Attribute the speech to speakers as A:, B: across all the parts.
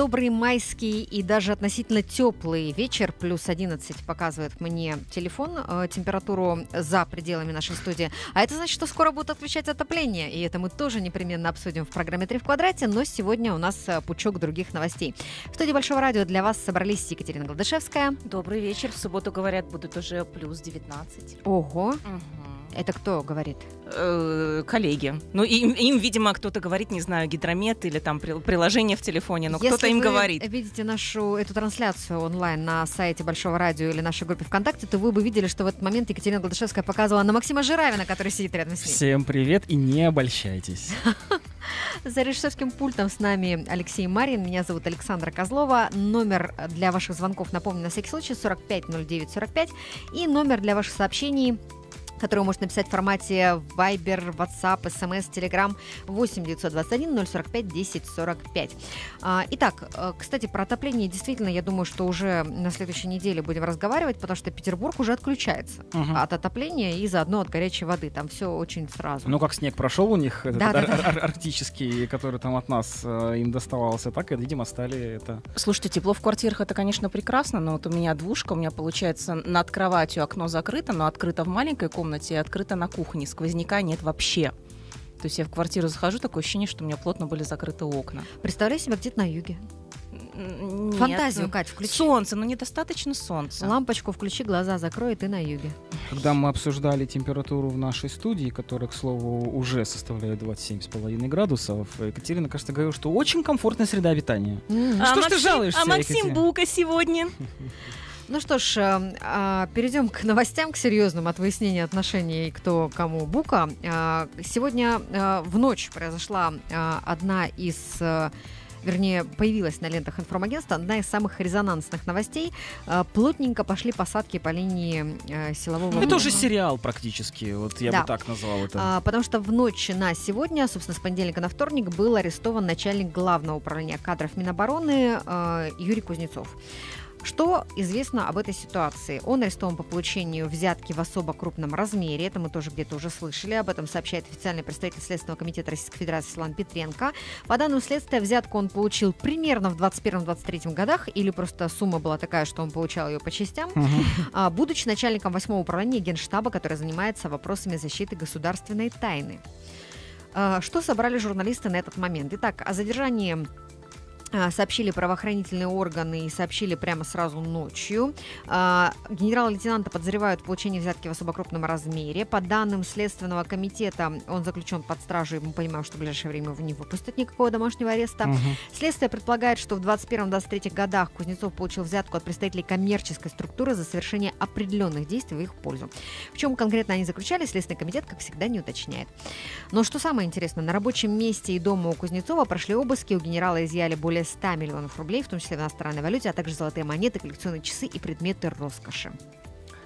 A: Добрый майский и даже относительно теплый вечер, плюс 11 показывает мне телефон, э, температуру за пределами нашей студии. А это значит, что скоро будут отключать отопление, и это мы тоже непременно обсудим в программе «Три в квадрате», но сегодня у нас э, пучок других новостей. В студии Большого радио для вас собрались Екатерина Гладышевская.
B: Добрый вечер. В субботу, говорят, будут уже плюс 19.
A: Ого. Угу. Это кто говорит?
B: Э, коллеги. Ну, им, им, видимо, кто-то говорит, не знаю, гидромет или там приложение в телефоне, но кто-то им говорит.
A: видите нашу эту трансляцию онлайн на сайте Большого радио или нашей группе ВКонтакте, то вы бы видели, что в этот момент Екатерина Гладышевская показывала на Максима Жиравина, который сидит рядом с ней.
C: Всем привет и не обольщайтесь.
A: За режиссерским пультом с нами Алексей Марин. Меня зовут Александра Козлова. Номер для ваших звонков, напомню, на всякий случай 450945. И номер для ваших сообщений которую можно написать в формате Viber, WhatsApp, SMS, Telegram 8 921 045 10 45. Итак, э, кстати, про отопление действительно, я думаю, что уже на следующей неделе будем разговаривать, потому что Петербург уже отключается угу. от отопления и заодно от горячей воды. Там все очень сразу.
C: Ну, как снег прошел у них, этот да, ар- да, ар- арктический, который там от нас э, им доставался, так и, видимо, стали это...
B: Слушайте, тепло в квартирах это, конечно, прекрасно, но вот у меня двушка, у меня получается над кроватью окно закрыто, но открыто в маленькой комнате, комнате открыто на кухне. Сквозняка нет вообще. То есть я в квартиру захожу, такое ощущение, что у меня плотно были закрыты окна.
A: Представляй себе где-то на юге. Нет. Фантазию, Кать, включи.
B: Солнце, но недостаточно солнца.
A: Лампочку включи, глаза закрой, и ты на юге.
C: Когда мы обсуждали температуру в нашей студии, которая, к слову, уже составляет 27,5 градусов, Екатерина, кажется, говорила, что очень комфортная среда обитания.
B: Mm. Что а ж Максим, ты жалуешься, А Максим Екатерина? Бука сегодня?
A: Ну что ж, э, э, перейдем к новостям, к серьезным от выяснения отношений кто кому Бука. Э, сегодня э, в ночь произошла э, одна из э, вернее, появилась на лентах информагентства одна из самых резонансных новостей. Плотненько пошли посадки по линии силового...
C: Ну, это уже сериал практически, вот я да. бы так назвал это.
A: А, потому что в ночь на сегодня, собственно, с понедельника на вторник, был арестован начальник главного управления кадров Минобороны Юрий Кузнецов. Что известно об этой ситуации? Он арестован по получению взятки в особо крупном размере. Это мы тоже где-то уже слышали. Об этом сообщает официальный представитель Следственного комитета Российской Федерации Слан Петренко. По данным следствия, взятку он получил примерно в 21-23 годах, или просто сумма была такая, что он получал ее по частям, угу. будучи начальником 8 управления Генштаба, который занимается вопросами защиты государственной тайны. А, что собрали журналисты на этот момент? Итак, о задержании сообщили правоохранительные органы и сообщили прямо сразу ночью. А, генерал-лейтенанта подозревают в получении взятки в особо крупном размере. По данным Следственного комитета, он заключен под стражей. Мы понимаем, что в ближайшее время его не выпустят никакого домашнего ареста. Угу. Следствие предполагает, что в 21-23 годах Кузнецов получил взятку от представителей коммерческой структуры за совершение определенных действий в их пользу. В чем конкретно они заключались, Следственный комитет, как всегда, не уточняет. Но что самое интересное, на рабочем месте и дома у Кузнецова прошли обыски, у генерала изъяли более более 100 миллионов рублей, в том числе в иностранной валюте, а также золотые монеты, коллекционные часы и предметы роскоши.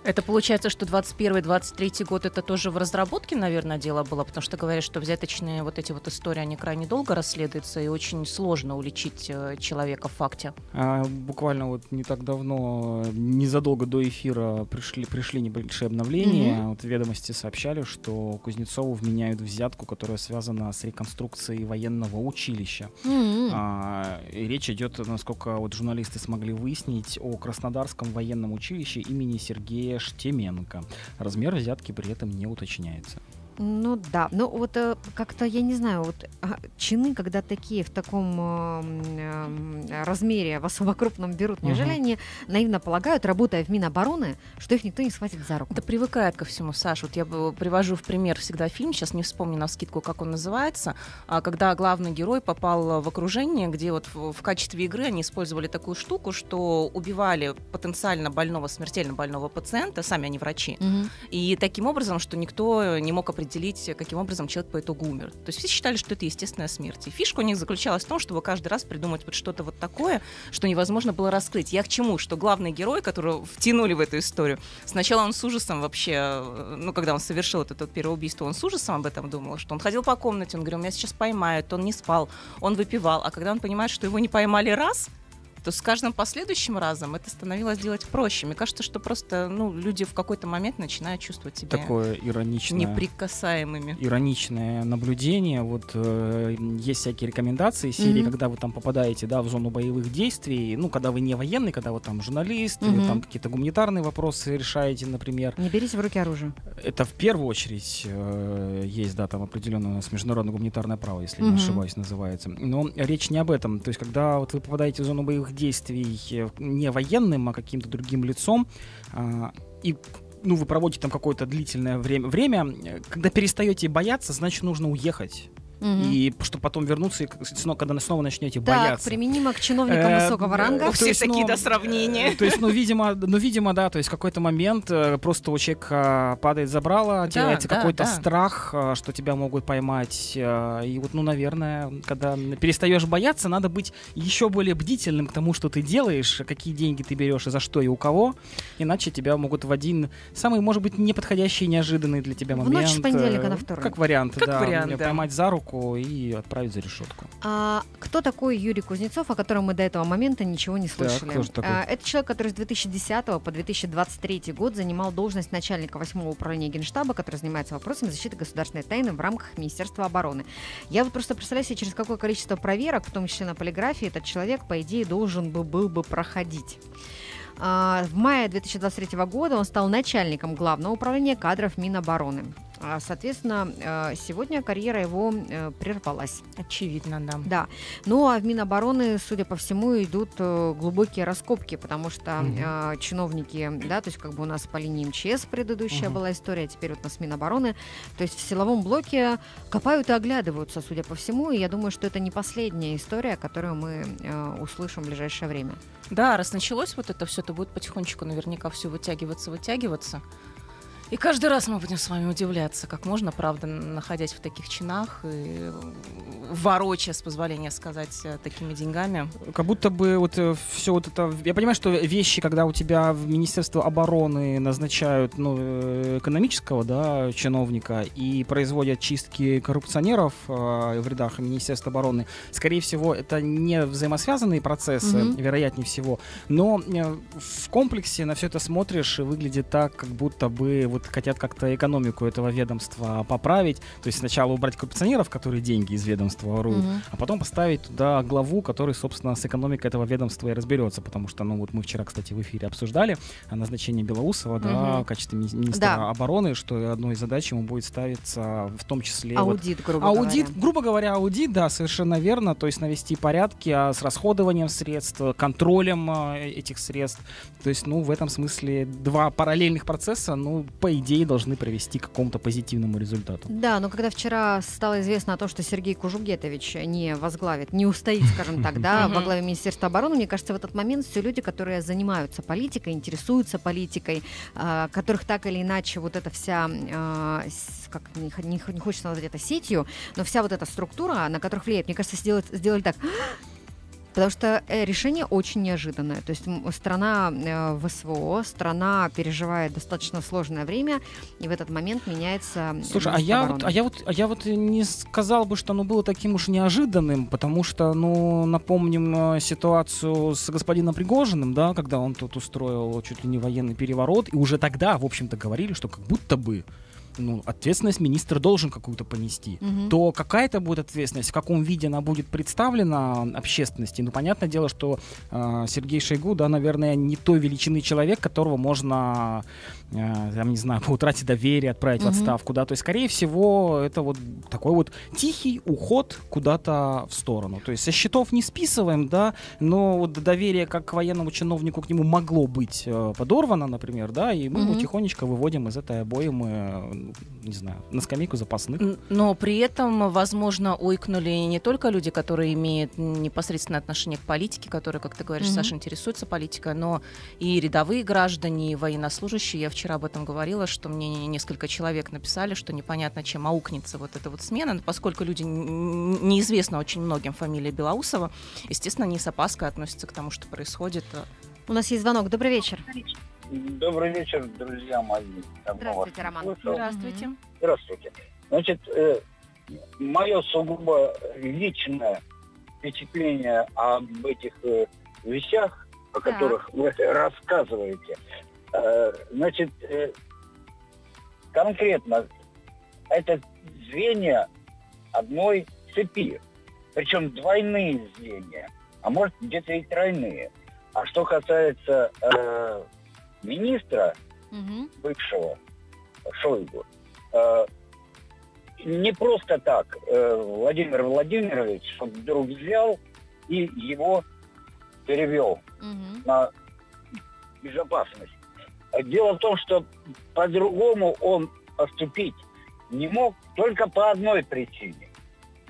B: Это получается, что 21-23 год это тоже в разработке, наверное, дело было, потому что говорят, что взяточные вот эти вот истории, они крайне долго расследуются, и очень сложно уличить э, человека в факте.
C: А, буквально вот не так давно, незадолго до эфира пришли, пришли небольшие обновления. Mm-hmm. Вот ведомости сообщали, что Кузнецову вменяют взятку, которая связана с реконструкцией военного училища. Mm-hmm. А, и речь идет, насколько вот журналисты смогли выяснить, о Краснодарском военном училище имени Сергея Штеменко. Размер взятки при этом не уточняется.
A: Ну да, ну вот э, как-то, я не знаю, вот а, чины, когда такие в таком э, размере, в особо крупном берут, неужели угу. они наивно полагают, работая в Минобороны, что их никто не схватит за руку?
B: Да привыкает ко всему, Саша. Вот я привожу в пример всегда фильм, сейчас не вспомню на скидку, как он называется, а, когда главный герой попал в окружение, где вот в качестве игры они использовали такую штуку, что убивали потенциально больного, смертельно больного пациента, сами они врачи, угу. и таким образом, что никто не мог определить определить, каким образом человек по итогу умер. То есть все считали, что это естественная смерть. И фишка у них заключалась в том, чтобы каждый раз придумать вот что-то вот такое, что невозможно было раскрыть. Я к чему? Что главный герой, которого втянули в эту историю, сначала он с ужасом вообще, ну, когда он совершил это, это первое убийство, он с ужасом об этом думал, что он ходил по комнате, он говорил, меня сейчас поймают, он не спал, он выпивал. А когда он понимает, что его не поймали раз, то с каждым последующим разом это становилось делать проще. Мне кажется, что просто ну, люди в какой-то момент начинают чувствовать себя
C: Такое ироничное,
B: неприкасаемыми.
C: ироничное наблюдение. Вот э, есть всякие рекомендации серии,
A: Мгм.
C: когда вы там попадаете да, в зону боевых действий, ну, когда вы не военный, когда вы там журналист, или
A: Мгм.
C: там какие-то гуманитарные вопросы решаете, например.
A: Не берите в руки оружие.
C: Это в первую очередь э, есть, да, там определенное у нас международное гуманитарное право, если
A: Мгм.
C: не ошибаюсь, называется. Но речь не об этом. То есть, когда вот вы попадаете в зону боевых действий э, не военным, а каким-то другим лицом, а, и ну, вы проводите там какое-то длительное время, время, э, когда перестаете бояться, значит, нужно уехать.
A: Мгм.
C: И чтобы потом вернуться, и снова, когда снова начнете
A: Так,
C: бояться.
A: применимо к чиновникам
C: Э,
A: высокого
C: э,
A: ранга.
C: то
B: Все
C: есть,
B: такие,
C: ну,
B: да, сравнения.
C: э, То есть, ну, видимо, ну, видимо, да, то есть в какой-то момент э, просто у человека падает забрало, теряется
B: да,
C: какой-то
B: да.
C: страх, э, что тебя могут поймать. э, И вот, ну, наверное, когда перестаешь бояться, надо быть еще более бдительным к тому, что ты делаешь, какие деньги ты берешь и за что и у кого. Иначе тебя могут в один самый, может быть, неподходящий, неожиданный для тебя
A: В
C: момент.
A: ночь с понедельника
C: э,
A: на вторник.
C: Как вариант,
B: Как
C: да.
B: вариант, да.
C: Поймать за руку и отправить за решетку.
A: А, кто такой Юрий Кузнецов, о котором мы до этого момента ничего не слышали?
C: такой?
A: А, это человек, который с 2010 по 2023 год занимал должность начальника 8 управления Генштаба, который занимается вопросами защиты государственной тайны в рамках Министерства обороны. Я вот просто представляю себе, через какое количество проверок, в том числе на полиграфии, этот человек, по идее, должен бы, был бы проходить. А, В мае 2023 года он стал начальником Главного управления кадров Минобороны. А, Соответственно, э, сегодня карьера его э, прервалась.
B: Очевидно, да.
A: Да. Ну а в Минобороны, судя по всему, идут э, глубокие раскопки, потому что э, чиновники, да, то есть как бы у нас по линии МЧС предыдущая
C: Мгм.
A: была история, а теперь вот у нас Минобороны. То есть в силовом блоке копают и оглядываются, судя по всему, и я думаю, что это не последняя история, которую мы услышим в ближайшее время.
B: Да, раз началось вот это все, то будет потихонечку наверняка все вытягиваться, вытягиваться. И каждый раз мы будем с вами удивляться, как можно, правда, находясь в таких чинах и вороча, с позволения сказать, э, такими деньгами.
C: Как будто бы вот все вот это... Я понимаю, что вещи, когда у тебя в Министерство обороны назначают ну, э, экономического да, чиновника и производят чистки коррупционеров э, в рядах Министерства обороны, скорее всего, это не взаимосвязанные процессы,
A: Мгм.
C: вероятнее всего, но э, в комплексе на все это смотришь и выглядит так, как будто бы вот хотят как-то экономику этого ведомства поправить. То есть сначала убрать коррупционеров, которые деньги из ведомства воруют,
A: Мгм.
C: а потом поставить туда главу, который, собственно, с экономикой этого ведомства и разберется, потому что, ну вот мы вчера, кстати, в эфире обсуждали назначение Белоусова, да,
A: Мгм.
C: в качестве ми- министра
A: Да.
C: обороны, что одной из задач ему будет ставиться в том числе вот
A: Аудит, грубо
C: Аудит,
A: говоря.
C: грубо говоря, аудит, да, совершенно верно, то есть навести порядки а, с расходованием средств, контролем а, этих средств. То есть, ну, в этом смысле два параллельных процесса, ну, по идее, должны привести к какому-то позитивному результату.
A: Да, но когда вчера стало известно о том, что Сергей Кужугетович не возглавит, не устоит, скажем так, да, во главе Министерства обороны, мне кажется, в этот момент все люди, которые занимаются политикой, интересуются политикой, а, которых так или иначе вот эта вся, а, как не, хочется назвать это сетью, но вся вот эта структура, на которых влияет, мне кажется, сделать, сделали так. Потому что э, решение очень неожиданное. То есть страна э, в СВО, страна переживает достаточно сложное время, и в этот момент меняется.
C: Слушай, а я,
A: обороны.
C: вот, а я вот, а я вот не сказал бы, что оно было таким уж неожиданным, потому что, ну, напомним э, ситуацию с господином Пригожиным, да, когда он тут устроил чуть ли не военный переворот, и уже тогда, в общем-то, говорили, что как будто бы ну, ответственность министр должен какую-то понести.
A: Мгм.
C: то какая-то будет ответственность, в каком виде она будет представлена общественности. Ну, понятное дело, что э, Сергей Шойгу, да, наверное, не той величины человек, которого можно, там, не знаю, по утрате доверия отправить в
A: Мгм.
C: отставку, да, то есть, скорее всего, это вот такой вот тихий уход куда-то в сторону. То есть со счетов не списываем, да, но вот доверие как к военному чиновнику к нему могло быть э, подорвано, например, да, и мы его
A: Мгм.
C: тихонечко выводим из этой обоймы, э, не знаю, на скамейку запасных.
B: Но при этом, возможно, ойкнули не только люди, которые имеют непосредственное отношение к политике, которые, как ты говоришь,
A: Мгм.
B: Саша, интересуются политикой, но и рядовые граждане, и военнослужащие. Я вчера об этом говорила, что мне несколько человек написали, что непонятно, чем аукнется вот эта вот смена, но поскольку люди неизвестно очень многим фамилия Белоусова, естественно, они с опаской относятся к тому, что происходит.
A: У нас есть звонок. Добрый вечер.
D: Добрый вечер, друзья мои. Давно
A: Здравствуйте, Роман.
D: слышал.
B: Здравствуйте.
D: Здравствуйте. Значит, мое сугубо личное впечатление об этих э, вещах, о
A: Так.
D: которых вы рассказываете. Э, значит, э, конкретно это звенья одной цепи. Причем двойные звенья, а может где-то и тройные. А что касается э, министра,
A: Мгм.
D: бывшего Шойгу. Э, Не просто так э, Владимир Владимирович вдруг взял и его перевел
A: Мгм.
D: на безопасность. Дело в том, что по-другому он поступить не мог только по одной причине.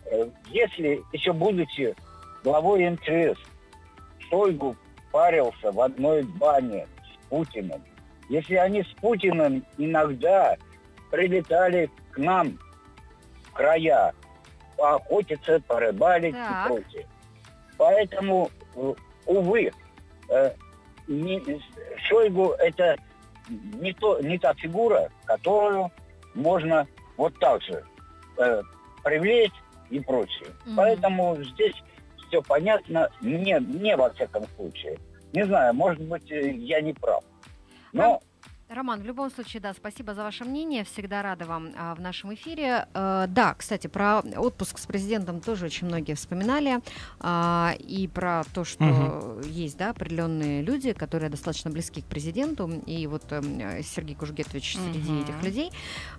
D: Э, Если еще будучи главой МЧС, Шойгу парился в одной бане с Путиным, если они с Путиным иногда прилетали к нам в края поохотиться, порыбалить
A: Так.
D: и прочее. Поэтому, э, увы, э, не- Шойгу это не, то, не та фигура, которую можно вот так же э, привлечь и прочее.
A: Мгм.
D: Поэтому здесь все понятно, мне, мне во всяком случае. Не знаю, может быть, э, я не прав. Но
A: Роман, в любом случае, да, спасибо за ваше мнение. Всегда рада вам а, в нашем эфире. Э, да, кстати, про отпуск с президентом тоже очень многие вспоминали. а, и про то, что
C: Мгм.
A: есть, да, определенные люди, которые достаточно близки к президенту. И вот эм, Сергей Кужгетович среди
B: Мгм.
A: этих людей.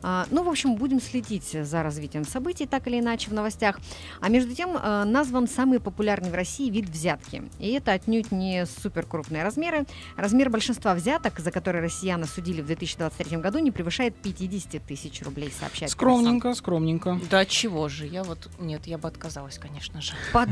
A: А, ну, в общем, будем следить за развитием событий, так или иначе, в новостях. А между тем, э, назван самый популярный в России вид взятки. И это отнюдь не суперкрупные размеры. Размер большинства взяток, за которые россияне судили в 2023 году, не превышает 50 тысяч рублей, сообщает
C: Скромненько, скромненько.
B: Да чего же? Я вот... Нет, я бы отказалась, конечно же.
A: По,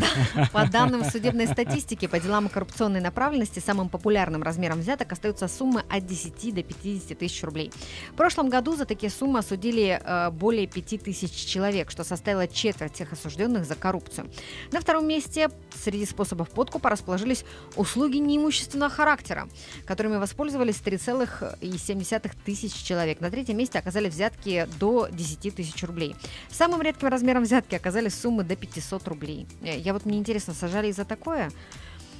A: по данным судебной статистики, по делам коррупционной направленности самым популярным размером взяток остаются суммы от 10 до 50 тысяч рублей. В прошлом году за такие суммы осудили э, более 5 тысяч человек, что составило четверть всех осужденных за коррупцию. На втором месте среди способов подкупа расположились услуги неимущественного характера, которыми воспользовались 3,7 тысяч человек. На третьем месте оказались взятки до 10 тысяч рублей. Самым редким размером взятки оказались суммы до 500 рублей. Э, Я вот мне интересно, сажали и за такое?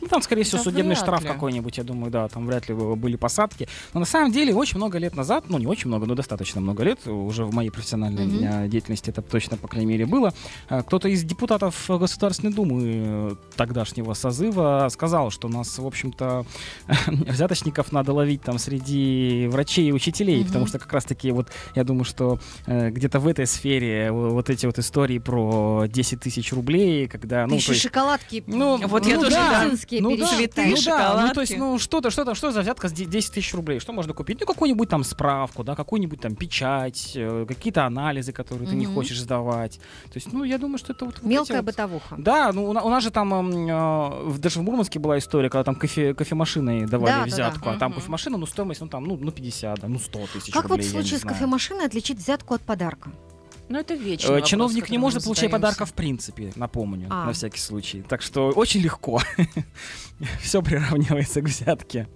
C: Ну, там, скорее всего,
B: Да
C: судебный штраф
B: ли.
C: какой-нибудь, я думаю, да, там вряд ли были посадки. Но на самом деле, очень много лет назад, ну, не очень много, но достаточно много лет, уже в моей профессиональной э, деятельности это точно, по крайней мере, было, э, кто-то из депутатов Государственной Думы э, тогдашнего созыва сказал, что нас, в общем-то, взяточников надо ловить там среди врачей и учителей,
A: Мгм.
C: потому что как раз-таки вот, я думаю, что где-то в этой сфере вот эти вот истории про 10 тысяч рублей, когда,
A: Ты
C: ну,
A: еще
C: то есть-
A: шоколадки
C: ну,
B: Вот я
C: ну
B: тоже,
C: да,
B: да.
A: медицинские
C: ну да,
A: перечитаешь.
C: ну да, ну то есть, ну что-то, что там, что за взятка с де- 10 тысяч рублей? Что можно купить? Ну какую-нибудь там справку, да, какую-нибудь там печать, э, какие-то анализы, которые ты не хочешь сдавать. То есть, ну я думаю, что это вот
A: Мелкая
C: вот-
A: бытовуха.
C: Да, ну у, на- у нас же там эм, э, в- даже в Мурманске была история, когда там кофе, кофемашиной давали
A: Да, да, да.
C: взятку, а там
B: Мгм.
C: кофемашина, ну стоимость, ну там, ну, ну 50, да, ну 100 тысяч
A: Как вот
C: рублей,
A: в случае с кофемашиной отличить взятку от подарка?
B: Ну, это
C: Э,
B: вечно.
C: Чиновник не может получать подарка в принципе, напомню,
A: А.
C: на всякий случай. Так что очень легко. Все приравнивается к взятке.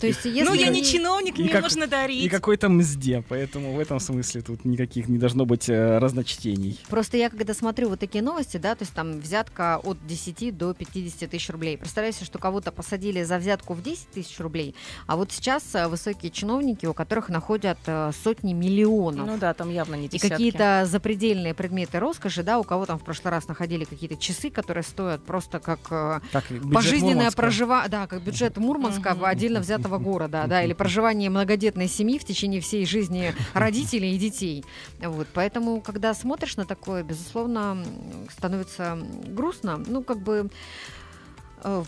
A: То есть, если
B: Ну, я не чиновник,
C: И
B: мне
C: как-
B: нужно дарить.
C: И какой-то мзде, поэтому в этом смысле тут никаких не должно быть э, разночтений.
A: Просто я когда смотрю вот такие новости, да, то есть там взятка от 10 до 50 тысяч рублей. Представляю себе, что кого-то посадили за взятку в 10 тысяч рублей, а вот сейчас э, высокие чиновники, у которых находят э, сотни миллионов.
B: Ну да, там явно не
A: И
B: десятки.
A: какие-то запредельные предметы роскоши, да, у кого там в прошлый раз находили какие-то часы, которые стоят просто как э,
C: Как
A: пожизненное проживание, да, как бюджет Мурманска
B: Мгм.
A: отдельно взятого города, да, или проживание многодетной семьи в течение всей жизни родителей и детей. Вот, поэтому, когда смотришь на такое, безусловно, становится грустно. Ну, как бы э,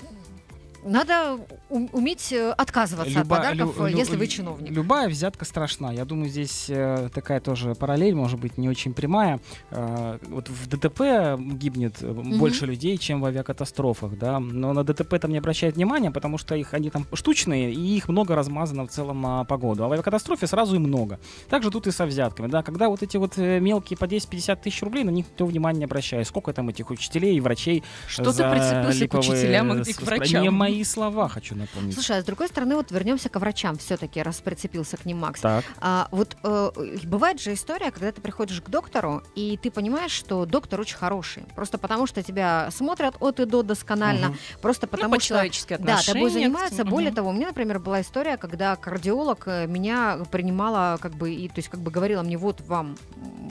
A: надо уметь э, отказываться
C: Люба-
A: от подарков,
C: лю- лю-
A: если вы чиновник.
C: Любая взятка страшна. Я думаю, здесь э, такая тоже параллель, может быть, не очень прямая. Э, вот в ДТП гибнет э, больше людей, чем в авиакатастрофах, да. Но на ДТП там не обращают внимания, потому что их они там штучные, и их много размазано в целом на погоду. А в авиакатастрофе сразу и много. Также тут и со взятками, да. Когда вот эти вот мелкие по 10-50 тысяч рублей, на них никто внимания не обращает. Сколько там этих учителей и врачей
B: Что ты
C: за
B: прицепился к учителям и к врачам?
C: Мои слова, хочу напомнить.
A: Слушай, а с другой стороны, вот вернемся к врачам все-таки, раз прицепился к ним Макс.
C: Так.
A: А, вот э, бывает же история, когда ты приходишь к доктору, и ты понимаешь, что доктор очень хороший. Просто потому, что тебя смотрят от и до досконально.
C: Мгм.
A: Просто
B: Ну,
A: потому что...
B: по-человечески
A: Да, тобой занимаются.
B: этим,
A: Более того, у меня, например, была история, когда кардиолог э, меня принимала, как бы, и, то есть, как бы говорила мне, вот вам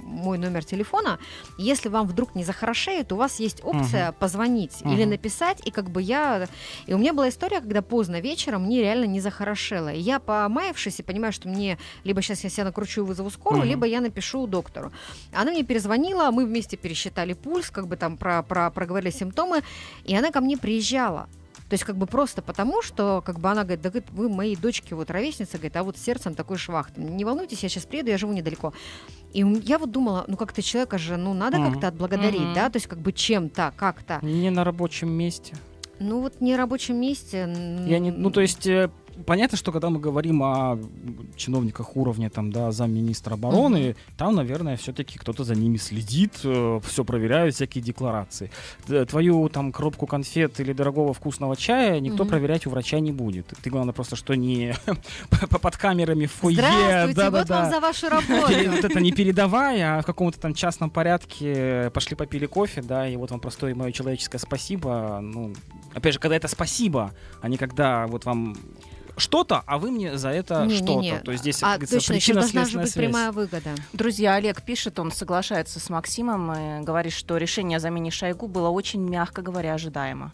A: мой номер телефона. Если вам вдруг не захорошеет, у вас есть опция позвонить или
C: Мгм.
A: написать, и как бы я... И у меня была история, когда поздно вечером мне реально не захорошело. И я, помаявшись, и понимаю, что мне либо сейчас я себя накручу и вызову скорую,
C: Мгм.
A: либо я напишу доктору. Она мне перезвонила, мы вместе пересчитали пульс, как бы там про, про, проговорили симптомы, и она ко мне приезжала. То есть как бы просто потому, что как бы она говорит, да говорит, вы моей дочке вот ровесница, говорит, а вот с сердцем такой швах. Не волнуйтесь, я сейчас приеду, я живу недалеко. И я вот думала, ну как-то человека же, ну надо
C: Мгм.
A: как-то отблагодарить,
B: Мгм.
A: да, то есть как бы чем-то, как-то.
C: Не на рабочем месте.
A: Ну вот не рабочем месте.
C: Я не, ну, то есть, э, понятно, что когда мы говорим о чиновниках уровня, там, да, замминистра обороны, там, наверное, все-таки кто-то за ними следит, все проверяют, всякие декларации. Твою там коробку конфет или дорогого вкусного чая никто
A: Мгм.
C: проверять у врача не будет. Ты, главное, просто что не по- под камерами в фойе.
A: Здравствуйте, вот
C: да-да-да.
A: вам за вашу работу.
C: Вот это не передавая, а в каком-то там частном порядке пошли попили кофе, да, и вот вам простое мое человеческое спасибо. Ну, опять же, когда это спасибо, а не когда вот вам что-то, а вы мне за это что-то. То есть здесь,
A: А
C: как
A: точно, еще должна же быть
C: связь.
A: прямая выгода.
B: Друзья, Олег пишет, он соглашается с Максимом и говорит, что решение о замене Шойгу было очень, мягко говоря, ожидаемо.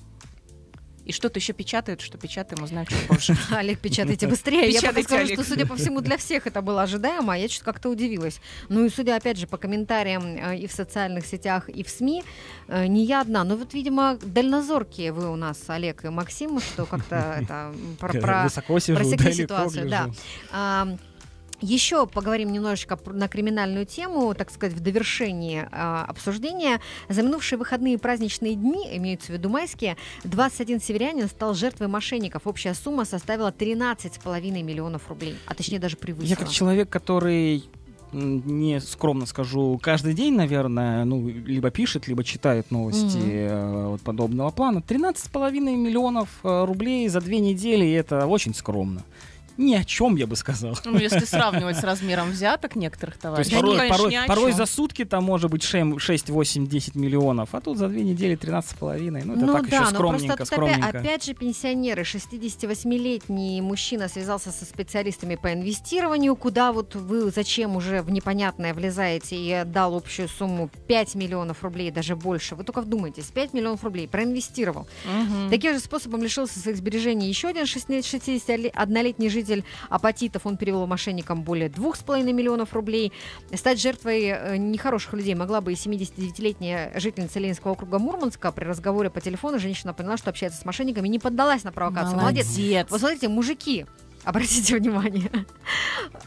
B: И что-то еще печатает, что печатаем, узнаем чуть позже.
A: Олег, печатайте быстрее. Я просто скажу, что, судя по всему, для всех это было ожидаемо, а я что-то как-то удивилась. Ну и судя, опять же, по комментариям э, и в социальных сетях, и в СМИ, э, не я одна. Но вот, видимо, дальнозоркие вы у нас, Олег и Максим, что как-то это про- про ситуацию, да. Еще поговорим немножечко на криминальную тему, так сказать, в довершении а, обсуждения. За минувшие выходные и праздничные дни, имеются в виду майские, 21 северянин стал жертвой мошенников. Общая сумма составила 13,5 миллионов рублей, а точнее даже превысила.
C: Я как человек, который не скромно скажу, каждый день, наверное, ну, либо пишет, либо читает новости э, вот подобного плана. 13,5 миллионов э, рублей за две недели, это очень скромно. Ни о чем, я бы сказал.
B: Ну, если сравнивать с размером взяток некоторых
C: То есть
B: товарищей,
C: порой,
B: ну,
C: порой-
B: ни о
C: порой
B: чем.
C: за сутки там может быть 6, 8, 10 миллионов, а тут за две недели 13,5. Ну, это так
A: да,
C: еще
A: но
C: скромненько,
A: просто тут опять,
C: скромненько.
A: опять же пенсионеры. 68-летний мужчина связался со специалистами по инвестированию, куда вот вы зачем уже в непонятное влезаете и отдал общую сумму 5 миллионов рублей, даже больше. Вы только вдумайтесь, 5 миллионов рублей проинвестировал.
B: Мгм.
A: Таким же способом лишился своих сбережений еще один 61-летний житель Апатитов. Он перевел мошенникам более 2,5 миллионов рублей. Стать жертвой э, нехороших людей могла бы и 79-летняя жительница Ленинского округа Мурманска. При разговоре по телефону женщина поняла, что общается с мошенниками и не поддалась на провокацию. Молодец.
B: Молодец.
A: Вот смотрите, мужики, обратите внимание,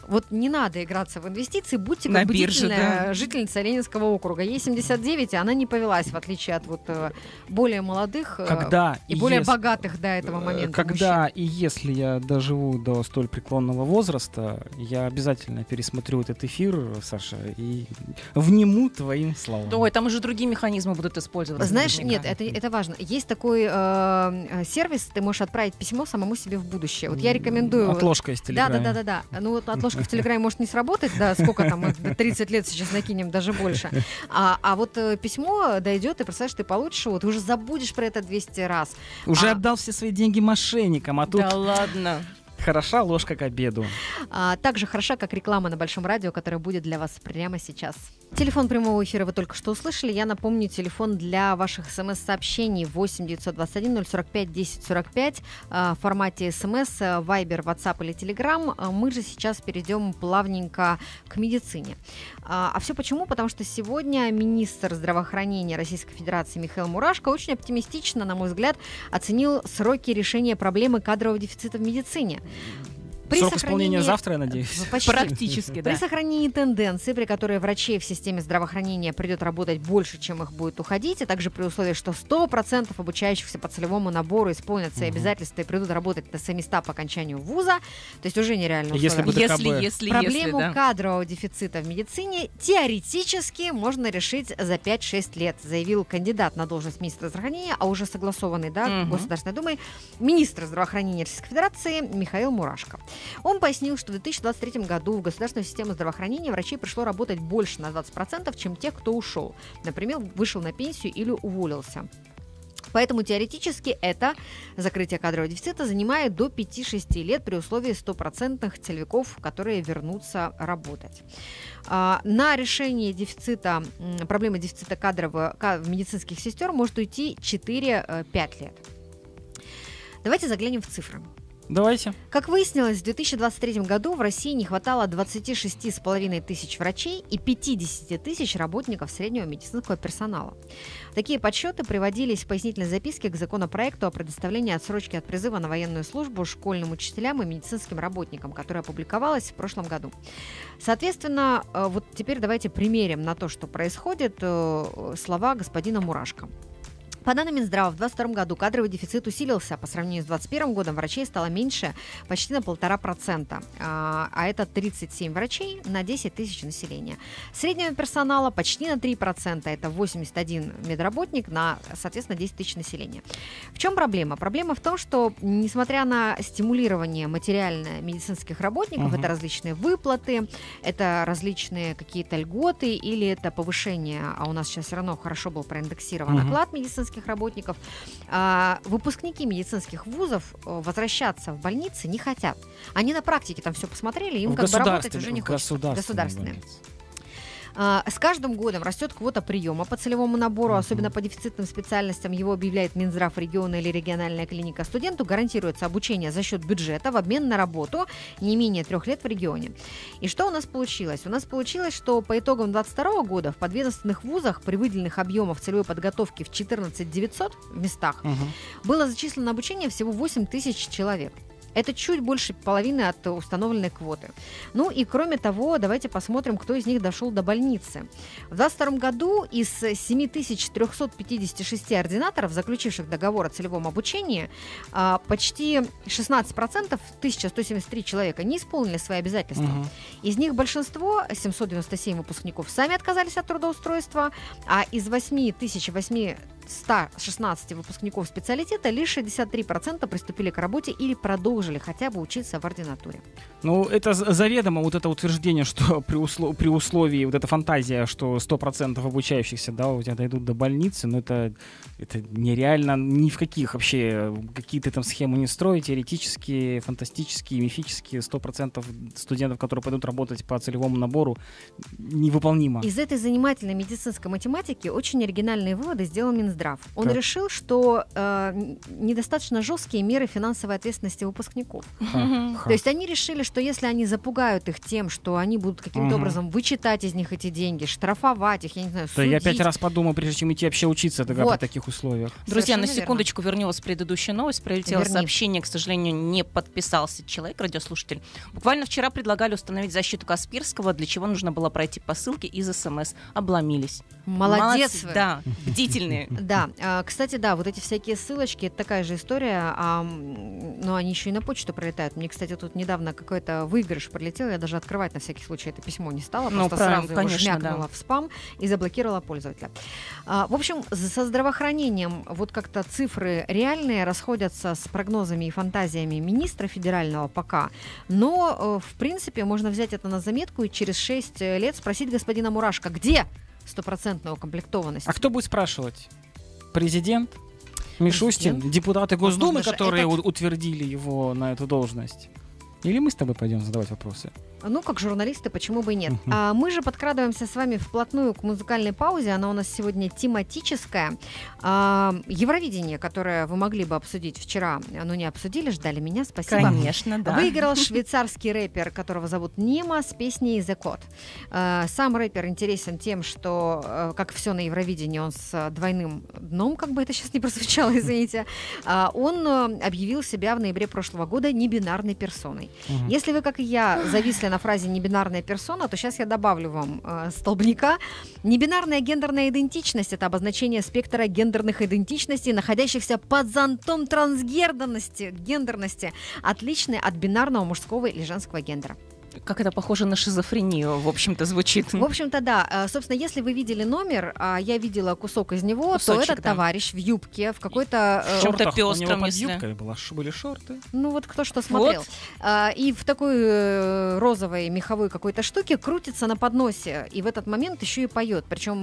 A: вот не надо играться в инвестиции, будьте как бдительная
B: да.
A: жительница Ленинского округа. Ей 79, и она не повелась, в отличие от вот э, более молодых э,
C: Когда
A: и более
C: если-
A: богатых до этого
C: Э,
A: момента
C: Когда и если я доживу до столь преклонного возраста, я обязательно пересмотрю этот эфир, Саша, и вниму твоим словам.
B: Ой, там уже другие механизмы будут использоваться.
A: Знаешь, нет, это, это важно. Есть такой э, сервис, ты можешь отправить письмо самому себе в будущее. Вот я рекомендую...
C: Отложка из
A: Да,
C: телеграма.
A: да, да, да, да. Ну вот отложка в Телеграме может не сработать, да, сколько там, мы 30 лет сейчас накинем, даже больше. А, а вот э, письмо дойдет, и представляешь, ты получишь его, ты уже забудешь про это 200 раз.
C: Уже
A: А-
C: отдал все свои деньги мошенникам, а тут
B: Да ладно.
C: Хороша ложка к обеду.
A: А, так же хороша, как реклама на Большом радио, которая будет для вас прямо сейчас. Телефон прямого эфира вы только что услышали. Я напомню, телефон для ваших смс-сообщений 8 921 045 10 45 а, в формате смс, а, Viber, WhatsApp или. А, Мы же сейчас перейдем плавненько к медицине. А, а все почему? Потому что сегодня министр здравоохранения Российской Федерации Михаил Мурашко очень оптимистично, на мой взгляд, оценил сроки решения проблемы кадрового дефицита в медицине. При
C: Срок исполнения
A: сохранении-
C: завтра, я надеюсь.
A: Почти.
B: Практически,
A: При
B: да.
A: сохранении тенденции, при которой врачей в системе здравоохранения придет работать больше, чем их будет уходить, а также при условии, что 100% обучающихся по целевому набору исполнят свои
C: Мгм.
A: обязательства и придут работать на 700 по окончанию вуза, то есть уже нереально
C: Если бы.
B: Если, если,
A: Проблему
B: если, да.
A: кадрового дефицита в медицине теоретически можно решить за 5-6 лет, заявил кандидат на должность министра здравоохранения, а уже согласованный да,
B: Мгм.
A: Государственной Думой министр здравоохранения Российской Федерации Михаил Мурашко. Он пояснил, что в 2023 году в государственную систему здравоохранения врачей пришло работать больше на 20%, чем тех, кто ушел. Например, вышел на пенсию или уволился. Поэтому теоретически это закрытие кадрового дефицита занимает до 5-6 лет при условии стопроцентных целевиков, которые вернутся работать. А, На решение дефицита, проблемы дефицита кадрового, ка- медицинских сестер может уйти 4-5 лет. Давайте заглянем в цифры.
C: Давайте.
A: Как выяснилось, в 2023 году в России не хватало 26,5 тысяч врачей и 50 тысяч работников среднего медицинского персонала. Такие подсчеты приводились в пояснительной записке к законопроекту о предоставлении отсрочки от призыва на военную службу школьным учителям и медицинским работникам, которая опубликовалась в прошлом году. Соответственно, э, вот теперь давайте примерим на то, что происходит, э, слова господина Мурашко. По данным Минздрава, в 2022 году кадровый дефицит усилился. По сравнению с 2021 годом врачей стало меньше почти на полтора процента. А а это 37 врачей на 10 тысяч населения. Среднего персонала почти на 3 процента. Это 81 медработник на, соответственно, 10 тысяч населения. В чем проблема? Проблема в том, что, несмотря на стимулирование материальное медицинских работников,
C: Мгм.
A: это различные выплаты, это различные какие-то льготы или это повышение, а у нас сейчас все равно хорошо был проиндексирован
C: Мгм.
A: оклад медицинских работников, а, выпускники медицинских вузов э, возвращаться в больницы не хотят. Они на практике там все посмотрели, им
C: В
A: как бы работать уже не хочется. Государственные. А, С каждым годом растет квота приема по целевому набору, особенно по дефицитным специальностям. Его объявляет Минздрав региона или региональная клиника. Студенту гарантируется обучение за счет бюджета в обмен на работу не менее трех лет в регионе. И что у нас получилось? У нас получилось, что по итогам 2022 года в подведомственных вузах при выделенных объемов целевой подготовки в 14 900 местах
C: Мгм.
A: было зачислено обучение всего 8 тысяч человек. Это чуть больше половины от установленной квоты. Ну и кроме того, давайте посмотрим, кто из них дошел до больницы. В 2022 году из 7356 ординаторов, заключивших договор о целевом обучении, а, почти 16%, 1173 человека, не исполнили свои обязательства.
C: Мгм.
A: Из них большинство, 797 выпускников, сами отказались от трудоустройства, а из 8816 выпускников специалитета лишь 63% приступили к работе или продолжили хотя бы учиться в ординатуре.
C: Ну, это заведомо вот это утверждение, что при, услов- при условии, вот эта фантазия, что 100% обучающихся, да, у тебя дойдут до больницы, но это, это нереально ни в каких вообще, какие-то там схемы не строить, теоретические, фантастические, мифические, 100% студентов, которые пойдут работать по целевому набору, невыполнимо.
A: Из этой занимательной медицинской математики очень оригинальные выводы сделал Минздрав. Он
C: Так.
A: решил, что э, недостаточно жесткие меры финансовой ответственности выпускников.
C: Ха, ха.
A: То есть они решили, что если они запугают их тем, что они будут каким-то образом вычитать из них эти деньги, штрафовать их, я не знаю,
C: Да я
A: судить,
C: пять раз подумаю, прежде чем идти вообще учиться тогда
A: Вот.
C: при таких условиях.
B: Друзья, на
A: верно.
B: секундочку вернем вас в предыдущую новость. Прилетело
A: Верни.
B: сообщение, к сожалению, не подписался человек, радиослушатель. Буквально вчера предлагали установить защиту Касперского, для чего нужно было пройти по ссылке из СМС. Обломились.
A: Молодец
B: Молодцы. Да, бдительные.
A: Да, а, кстати, да, вот эти всякие ссылочки, это такая же история, а, но они еще и на почту прилетают. Мне, кстати, тут недавно какой-то выигрыш прилетел, я даже открывать на всякий случай это письмо не стала,
B: Ну,
A: просто сразу его
B: конечно,
A: жмякнула
B: да.
A: в спам и заблокировала пользователя. А, в общем, со здравоохранением вот как-то цифры реальные расходятся с прогнозами и фантазиями министра федерального пока, но, э, в принципе, можно взять это на заметку и через 6 лет спросить господина Мурашко, где стопроцентная укомплектованность?
C: А кто будет спрашивать? Президент? Мишустин?
A: Президент?
C: Депутаты Госдумы,
A: Возможно
C: которые
A: этот-
C: утвердили его на эту должность? Или мы с тобой пойдем задавать вопросы?
A: Ну, как журналисты, почему бы и нет. А мы же подкрадываемся с вами вплотную к музыкальной паузе. Она у нас сегодня тематическая. А, Евровидение, которое вы могли бы обсудить вчера, но не обсудили, ждали меня. Спасибо.
B: Конечно, да.
A: Выиграл швейцарский рэпер, которого зовут Нема, с песней «The Code». Э, Сам рэпер интересен тем, что, э, как все на Евровидении, он с двойным дном, как бы это сейчас не прозвучало, извините. А, Он э, объявил себя в ноябре прошлого года небинарной персоной. Угу. Если вы, как и я, зависли на фразе «небинарная персона», то сейчас я добавлю вам э, столбняка. Небинарная гендерная идентичность – это обозначение спектра гендерных идентичностей, находящихся под зонтом трансгендерности, гендерности, отличной от бинарного мужского или женского гендера.
B: Как это похоже на шизофрению, в общем-то, звучит.
A: В общем-то, да. Э, собственно, если вы видели номер, а я видела кусок из него, Кусочек, то этот да. товарищ в юбке, в какой-то...
C: Э, в чем-то пестром, под юбкой была, были шорты.
A: Ну вот кто что смотрел. Вот. А, и в такой э, розовой меховой какой-то штуке крутится на подносе, и в этот момент еще и поет, причем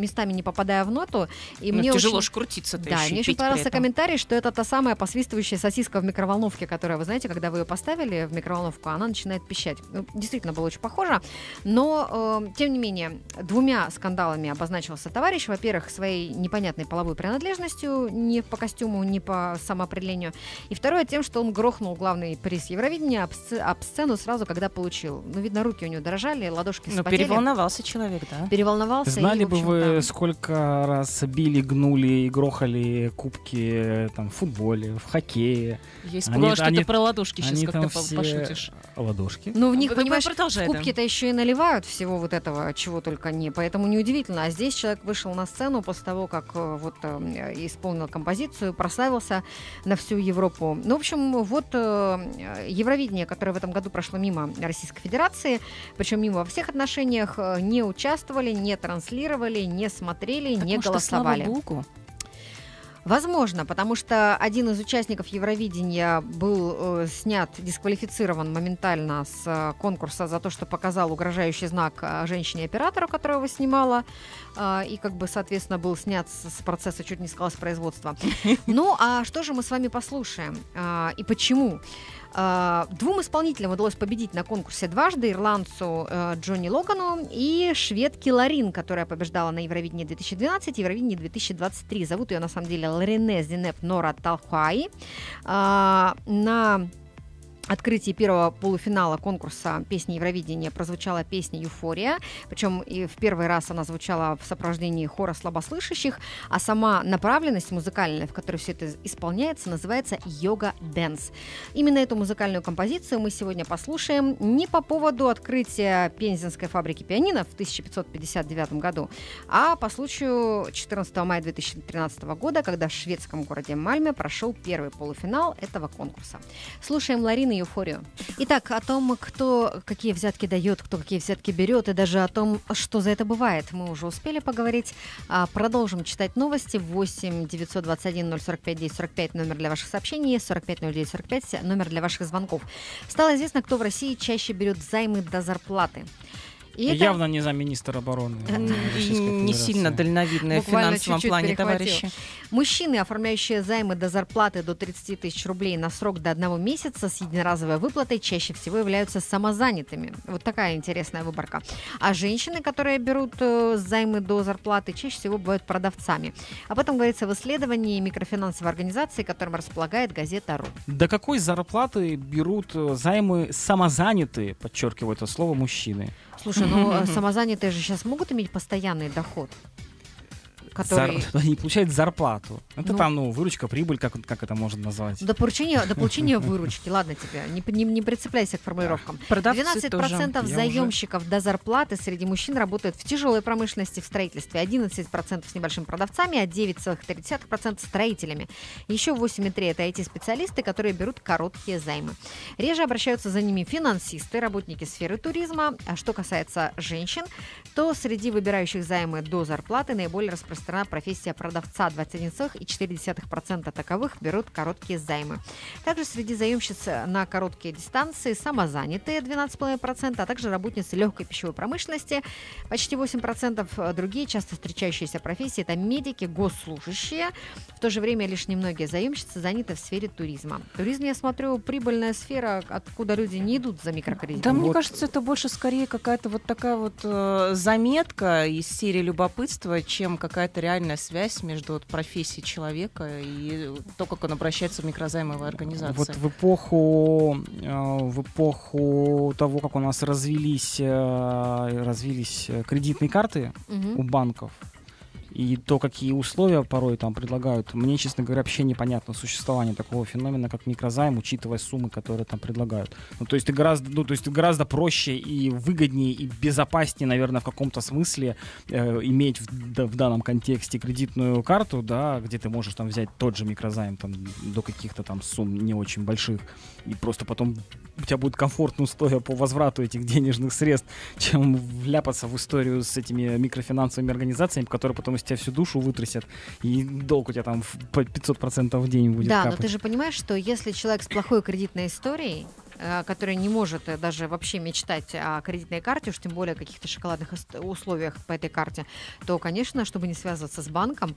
A: местами не попадая в ноту. И
B: ну,
A: мне
B: тяжело
A: очень...
B: ж крутиться
A: Да, мне очень понравился комментарий, что это та самая посвистывающая сосиска в микроволновке, которая, вы знаете, когда вы ее поставили в микроволновку, она начинает пищать. Ну, действительно было очень похоже. Но, э, тем не менее, двумя скандалами обозначился товарищ. Во-первых, своей непонятной половой принадлежностью, не по костюму, не по самоопределению. И второе, тем, что он грохнул главный приз Евровидения об, сц- об сцену сразу, когда получил. Ну, видно, руки у него дрожали, ладошки
B: Ну, переволновался человек, да.
A: Переволновался.
C: Знали
A: и,
C: бы вы, сколько раз били, гнули и грохали кубки там, в футболе, в хоккее.
B: Я испугалась, что они, ты про ладошки сейчас как-то пошутишь.
C: Ладошки.
A: Ну, в них, понимаешь, кубки-то еще и наливают всего вот этого, чего только не. Поэтому неудивительно. А здесь человек вышел на сцену после того, как э, вот э, исполнил композицию, прославился на всю Европу. Ну, в общем, вот э, Евровидение, которое в этом году прошло мимо Российской Федерации, причем мимо во всех отношениях, не участвовали, не транслировали, не смотрели, так, не голосовали.
B: Слава Богу.
A: Возможно, потому что один из участников Евровидения был э, снят, дисквалифицирован моментально с э, конкурса за то, что показал угрожающий знак э, женщине-оператору, которая его снимала, э, и как бы, соответственно, был снят с, с процесса, чуть не сказала, с производства. Ну, а что же мы с вами послушаем э, и почему? А, двум исполнителям удалось победить на конкурсе дважды, ирландцу э, Джонни Логану и шведке Ларин, которая побеждала на Евровидении 2012 и Евровидении 2023. Зовут ее на самом деле Ларине Зинеп Нора Талхуай. А, на открытии первого полуфинала конкурса песни Евровидения прозвучала песня «Юфория». Причем и в первый раз она звучала в сопровождении хора слабослышащих, а сама направленность музыкальная, в которой все это исполняется, называется «Йога Дэнс». Именно эту музыкальную композицию мы сегодня послушаем не по поводу открытия Пензенской фабрики пианино в 1559 году, а по случаю 14 мая 2013 года, когда в шведском городе Мальме прошел первый полуфинал этого конкурса. Слушаем Ларины эйфорию. Итак, о том, кто какие взятки дает, кто какие взятки берет, и даже о том, что за это бывает, мы уже успели поговорить. А, продолжим читать новости. 8 921 045 10 45 номер для ваших сообщений, 45 09 45 номер для ваших звонков. Стало известно, кто в России чаще берет займы до зарплаты.
C: И Явно это... не замминистра обороны.
B: Не сильно дальновидная в финансовом плане, товарищи.
A: Мужчины, оформляющие займы до зарплаты до 30 тысяч рублей на срок до одного месяца с единоразовой выплатой, чаще всего являются самозанятыми. Вот такая интересная выборка. А женщины, которые берут э, займы до зарплаты, чаще всего бывают продавцами. Об этом говорится в исследовании микрофинансовой организации, которым располагает газета «Ру».
C: До какой зарплаты берут э, займы самозанятые, подчеркиваю это слово, мужчины?
A: Слушай, ну э, самозанятые же сейчас могут иметь постоянный доход
C: который... Зар... Они получают зарплату. Это ну... там, ну, выручка, прибыль, как, как это можно назвать?
A: До получения, до получения выручки, ладно тебе, не, не, не прицепляйся к формулировкам. Продавцы 12% тоже. заемщиков уже... до зарплаты среди мужчин работают в тяжелой промышленности, в строительстве, 11% с небольшим продавцами, а 9,3% строителями. Еще 8,3% это IT-специалисты, которые берут короткие займы. Реже обращаются за ними финансисты, работники сферы туризма. А что касается женщин, то среди выбирающих займы до зарплаты наиболее распространены страна профессия продавца 21,4% таковых берут короткие займы. Также среди заемщиц на короткие дистанции самозанятые 12,5%, а также работницы легкой пищевой промышленности почти 8%. Другие часто встречающиеся профессии это медики, госслужащие. В то же время лишь немногие заемщицы заняты в сфере туризма. Туризм, я смотрю, прибыльная сфера, откуда люди не идут за микрокредитом.
B: Да, вот. мне кажется, это больше скорее какая-то вот такая вот э, заметка из серии любопытства, чем какая-то реальная связь между вот, профессией человека и то, как он обращается в микрозаймовые организации.
C: Вот в эпоху, э, в эпоху того, как у нас развились, э, развились кредитные карты угу. у банков, и то, какие условия порой там предлагают, мне, честно говоря, вообще непонятно существование такого феномена, как микрозайм, учитывая суммы, которые там предлагают. Ну, то есть ты гораздо, ну, то есть гораздо проще и выгоднее и безопаснее, наверное, в каком-то смысле э, иметь в, да, в данном контексте кредитную карту, да, где ты можешь там взять тот же микрозайм там до каких-то там сумм не очень больших, и просто потом у тебя будет комфортные условия по возврату этих денежных средств, чем вляпаться в историю с этими микрофинансовыми организациями, которые потом из тебя всю душу вытрясят, и долг у тебя там по 500% в день будет
A: Да,
C: капать.
A: но ты же понимаешь, что если человек с плохой кредитной историей, э, который не может э, даже вообще мечтать о кредитной карте, уж тем более о каких-то шоколадных условиях по этой карте, то, конечно, чтобы не связываться с банком,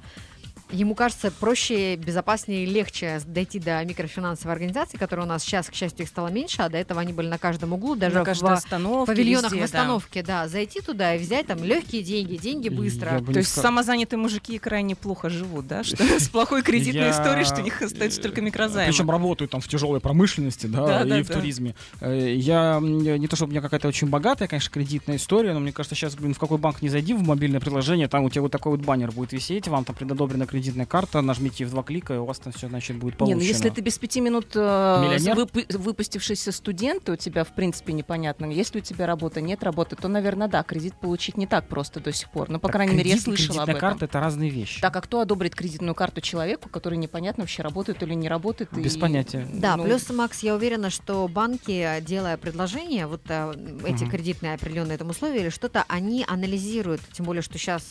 A: ему кажется проще, безопаснее и легче дойти до микрофинансовой организации, которая у нас сейчас, к счастью, их стало меньше, а до этого они были на каждом углу, даже
B: на
A: в
B: остановке,
A: павильонах
B: везде,
A: в остановке, да. зайти туда и взять там легкие деньги, деньги быстро.
B: Да. То есть
C: сказал-
B: самозанятые мужики крайне плохо живут, да? Что с плохой кредитной историей, что у них остается только микрозаймы.
C: Причем работают там в тяжелой промышленности, да,
B: Да,
C: и
B: да,
C: в
B: да.
C: туризме. Э, Я не то, чтобы у меня какая-то очень богатая, конечно, кредитная история, но мне кажется, сейчас, блин, в какой банк не зайди в мобильное приложение, там у тебя вот такой вот баннер будет висеть, вам там предодобрена кредитная карта, нажмите в два клика, и у вас там все, значит, будет
B: Не,
C: получено.
B: ну если ты без пяти минут э, выпу- выпустившийся студент, и у тебя, в принципе, непонятно, есть ли у тебя работа, нет работы, то, наверное, да, кредит получить не так просто до сих пор. Но, по
C: Так
B: крайней мере, я
C: кредит
B: слышала об
C: кредитная
B: этом.
C: карта — это разные вещи.
B: Так, а кто одобрит кредитную карту человеку, который непонятно вообще работает или не работает?
C: Без
B: и-
C: понятия.
A: Да,
B: ну,
A: плюс, Макс, я уверена, что банки, делая предложения, вот э, эти
C: Мгм.
A: кредитные определенные там условия или что-то, они анализируют, тем более, что сейчас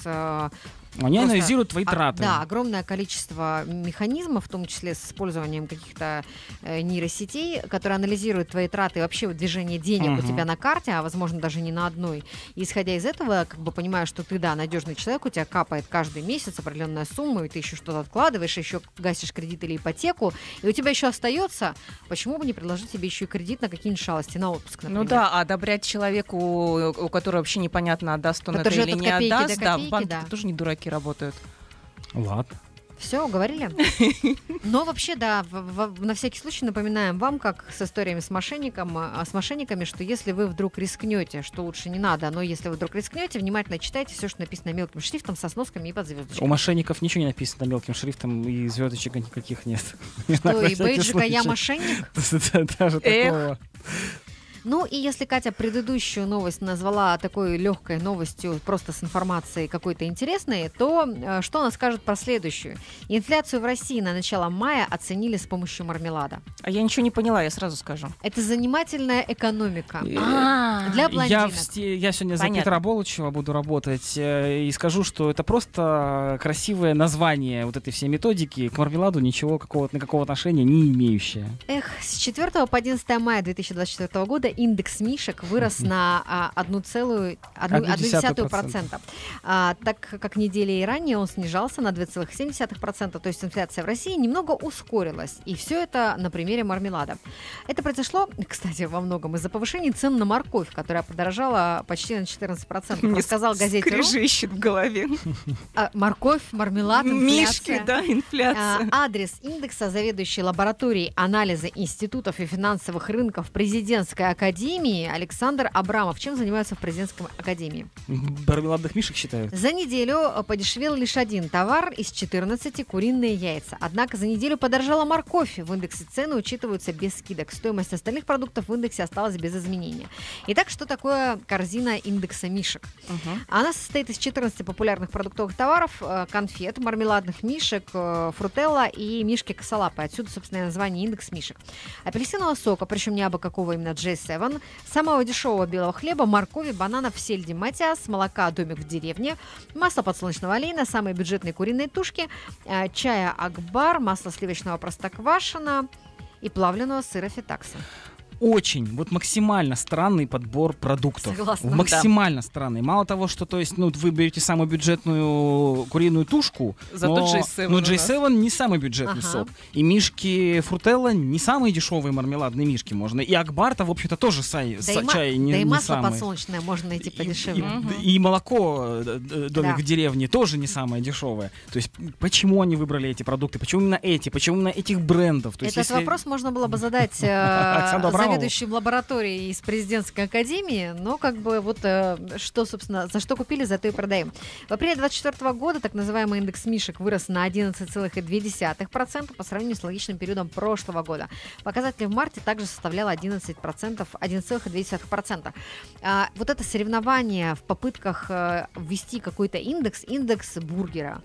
C: Они
A: Просто-
C: анализируют твои
A: А,
C: траты.
A: Да, огромное количество механизмов, в том числе с использованием каких-то э, нейросетей, которые анализируют твои траты и вообще вот движение денег у
C: Мгм.
A: тебя на карте, а возможно даже не на одной. И исходя из этого, как бы понимаю, что ты, да, надежный человек, у тебя капает каждый месяц определенная сумма, и ты еще что-то откладываешь, еще гасишь кредит или ипотеку, и у тебя еще остается, почему бы не предложить тебе еще и кредит на какие-нибудь шалости, на отпуск, например.
B: Ну да, а одобрять человеку, у которого вообще непонятно, отдаст он
A: Это
B: или не
A: копейки до
B: отдаст, да, в
A: копейки,
B: банке
A: да.
B: тоже не дураки работают.
C: Ладно.
A: Все, уговорили? Но вообще, да, в- в- на всякий случай напоминаем вам, как с историями с, мошенником, а, с мошенниками, что если вы вдруг рискнете, что лучше не надо, но если вы вдруг рискнете, внимательно читайте все, что написано мелким шрифтом, со сносками и под
C: У
A: звездочкой.
C: мошенников ничего не написано мелким шрифтом, и звездочек никаких нет.
A: Что, и бейджика я мошенник?
C: Даже такого.
A: Ну и если Катя предыдущую новость назвала такой легкой новостью, просто с информацией какой-то интересной, то э, что она скажет про следующую? Инфляцию в России на начало мая оценили с помощью мармелада.
B: А я ничего не поняла, я сразу скажу.
A: Это занимательная экономика.
C: Э,
A: Для
C: Я,
A: блондинок.
C: я сегодня за. Петра Болычева буду работать э, и скажу, что это просто красивое название вот этой всей методики к мармеладу ничего какого-то никакого отношения не имеющее.
A: Эх, с 4 по 11 мая 2024 года индекс мишек вырос на а, 1,1%. А, так как недели и ранее он снижался на 2,7%, то есть инфляция в России немного ускорилась. И все это на примере мармелада. Это произошло, кстати, во многом из-за повышения цен на морковь, которая подорожала почти на 14%.
B: Мне
A: Рассказал газете
B: скрежещет в голове.
A: А, морковь, мармелад,
B: Мишки, да, инфляция.
A: А, Адрес индекса заведующей лабораторией анализа институтов и финансовых рынков президентской академии Александр Абрамов. Чем занимается в президентской академии?
C: Мармеладных мишек считают.
A: За неделю э, подешевел лишь один товар из 14 куриные яйца. Однако за неделю подорожала морковь. В индексе цены учитываются без скидок. Стоимость остальных продуктов в индексе осталась без изменения. Итак, что такое корзина индекса мишек?
B: Мгм.
A: Она состоит из 14 популярных продуктовых товаров, э, конфет, мармеладных мишек, э, фрутелла и мишки косолапы. Отсюда, собственно, название индекс мишек. Апельсинового сока, причем не абы какого именно J7, самого дешевого белого хлеба, моркови, бананов, сельди матиас, молока домик в деревне, масло подсолнечного олейна, самые бюджетные куриные тушки, э, чая Акбар, масло сливочного простоквашино и плавленого сыра фетакса.
C: Очень, вот максимально странный подбор продуктов.
A: Согласна,
B: да.
C: Максимально странный. Мало того, что, то есть, ну, вы берете самую бюджетную куриную тушку,
B: Зато
C: но,
B: J7
C: но
B: у нас.
C: J7 не самый бюджетный
A: Ага.
C: сок. И мишки фрутелла не самые дешевые мармеладные мишки можно. И Акбарта, в общем-то, тоже сай,
A: Да,
C: са-
A: и,
C: чай не,
A: да и
C: не
A: масло
C: самый.
A: подсолнечное можно найти
C: И-
A: подешевле.
C: И,
B: Мгм.
C: и молоко э, э, домик
A: Да.
C: в деревне тоже не самое дешевое. То есть почему они выбрали эти продукты? Почему именно эти? Почему именно этих брендов? То есть,
A: Этот
C: если-
A: вопрос можно было бы задать э,
C: Александру?
A: Заведующим лабораторией из президентской академии, но как бы вот э, что, собственно, за что купили, за то и продаем. В апреле 2024 года так называемый индекс Мишек вырос на 11,2% по сравнению с логичным периодом прошлого года. Показатель в марте также составлял 11%, 1,2%. А, вот это соревнование в попытках э, ввести какой-то индекс, индекс бургера,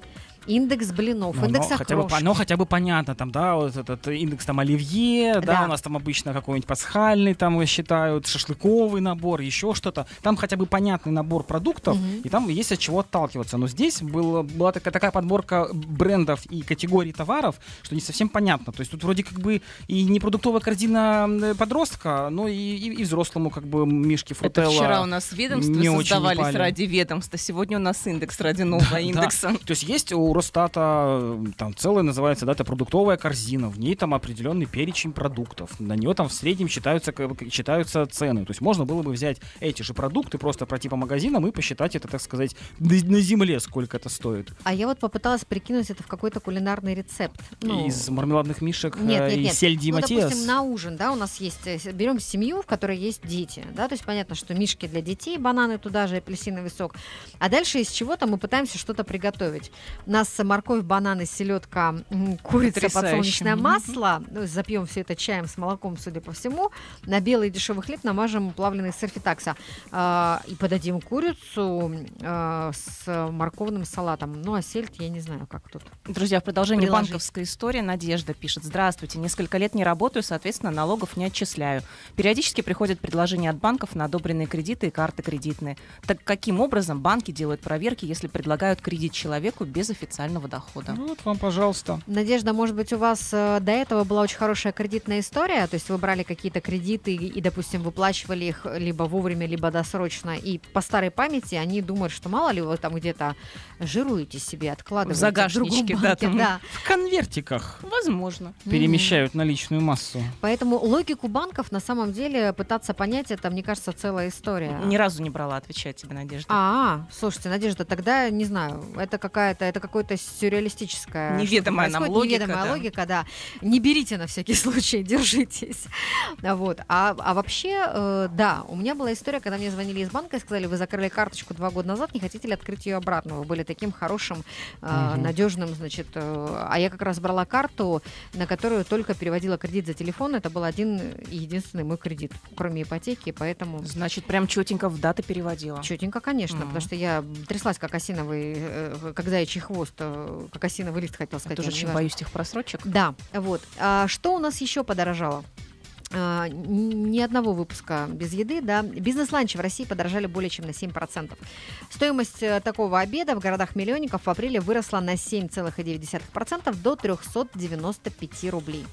A: индекс блинов,
C: Ну,
A: индекс
C: оно хотя, бы, оно хотя бы понятно, там, да, вот этот индекс там оливье, да,
A: Да.
C: у нас там обычно какой-нибудь пасхальный там считают, шашлыковый набор, еще что-то. Там хотя бы понятный набор продуктов,
A: Мгм.
C: и там есть от чего отталкиваться. Но здесь было, была такая, такая подборка брендов и категорий товаров, что не совсем понятно. То есть тут вроде как бы и не продуктовая корзина подростка, но и, и, и взрослому как бы мишки
B: Это
C: фрутелла.
B: вчера у нас ведомства создавались ради ведомства, сегодня у нас индекс ради нового
C: Да.
B: индекса.
C: То есть есть у Росстата э, там целая называется, да, это продуктовая корзина, в ней там определенный перечень продуктов, на нее там в среднем считаются, считаются цены. То есть можно было бы взять эти же продукты, просто пройти по магазинам и посчитать это, так сказать, на, земле, сколько это стоит.
A: А я вот попыталась прикинуть это в какой-то кулинарный рецепт. Ну,
C: Из мармеладных мишек
A: Нет,
C: э,
A: нет,
C: и
A: нет.
C: сельди
A: ну,
C: Матиас.
A: допустим, на ужин, да, у нас есть, э, берем семью, в которой есть дети, да, то есть понятно, что мишки для детей, бананы туда же, апельсиновый сок. А дальше из чего-то мы пытаемся что-то приготовить. У нас морковь, бананы, селедка, курица,
B: Потрясающе.
A: подсолнечное масло. Ну, запьем все это чаем с молоком, судя по всему. На белый дешевый хлеб намажем плавленый сыр фитакса. А, и подадим курицу а, с морковным салатом. Ну, а сельдь, я не знаю, как тут.
B: Друзья, в продолжении
A: Приложить.
B: банковской истории Надежда пишет. Здравствуйте, несколько лет не работаю, соответственно, налогов не отчисляю. Периодически приходят предложения от банков на одобренные кредиты и карты кредитные. Так каким образом банки делают проверки, если предлагают кредит человеку без официального дохода?
C: Ну, Вот вам, пожалуйста.
A: Надежда, может быть, у вас э, до этого была очень хорошая кредитная история, то есть вы брали какие-то кредиты и, и, допустим, выплачивали их либо вовремя, либо досрочно, и по старой памяти они думают, что мало ли вы там где-то жируете себе, откладываете
B: В загашничке,
A: другом
B: да, там.
A: да.
C: В конвертиках
B: Возможно.
C: перемещают наличную массу.
A: Поэтому логику банков на самом деле пытаться понять, это, мне кажется, целая история.
B: Ни разу не брала, отвечать тебе, Надежда.
A: А, слушайте, Надежда, тогда не знаю, это какая-то, это какое-то сюрреалистическое.
B: Неведомая нам логика,
A: Неведомая
B: да.
A: логика, да. Не берите на всякий случай, держитесь. А Вот. А, а вообще, э, да, у меня была история, когда мне звонили из банка и сказали, вы закрыли карточку два года назад, не хотите ли открыть ее обратно? Вы были таким хорошим, э,
C: Мгм.
A: надежным, значит, э, а я как раз брала карту, на которую только переводила кредит за телефон. Это был один и единственный мой кредит, кроме ипотеки, поэтому...
B: Значит, прям четенько в даты переводила.
A: Четенько, конечно,
B: Мгм.
A: потому что я тряслась, как осиновый, э, как заячий хвост, э, как осиновый лист, хотел
B: Я
A: сказать.
B: тоже
A: но
B: очень боюсь тех просрочек.
A: Да, вот. А что у нас еще подорожало? А, ни одного выпуска без еды, да. Бизнес-ланчи в России подорожали более чем на 7%. Стоимость э, такого обеда в городах-миллионников в апреле выросла на 7,9% до 395 рублей.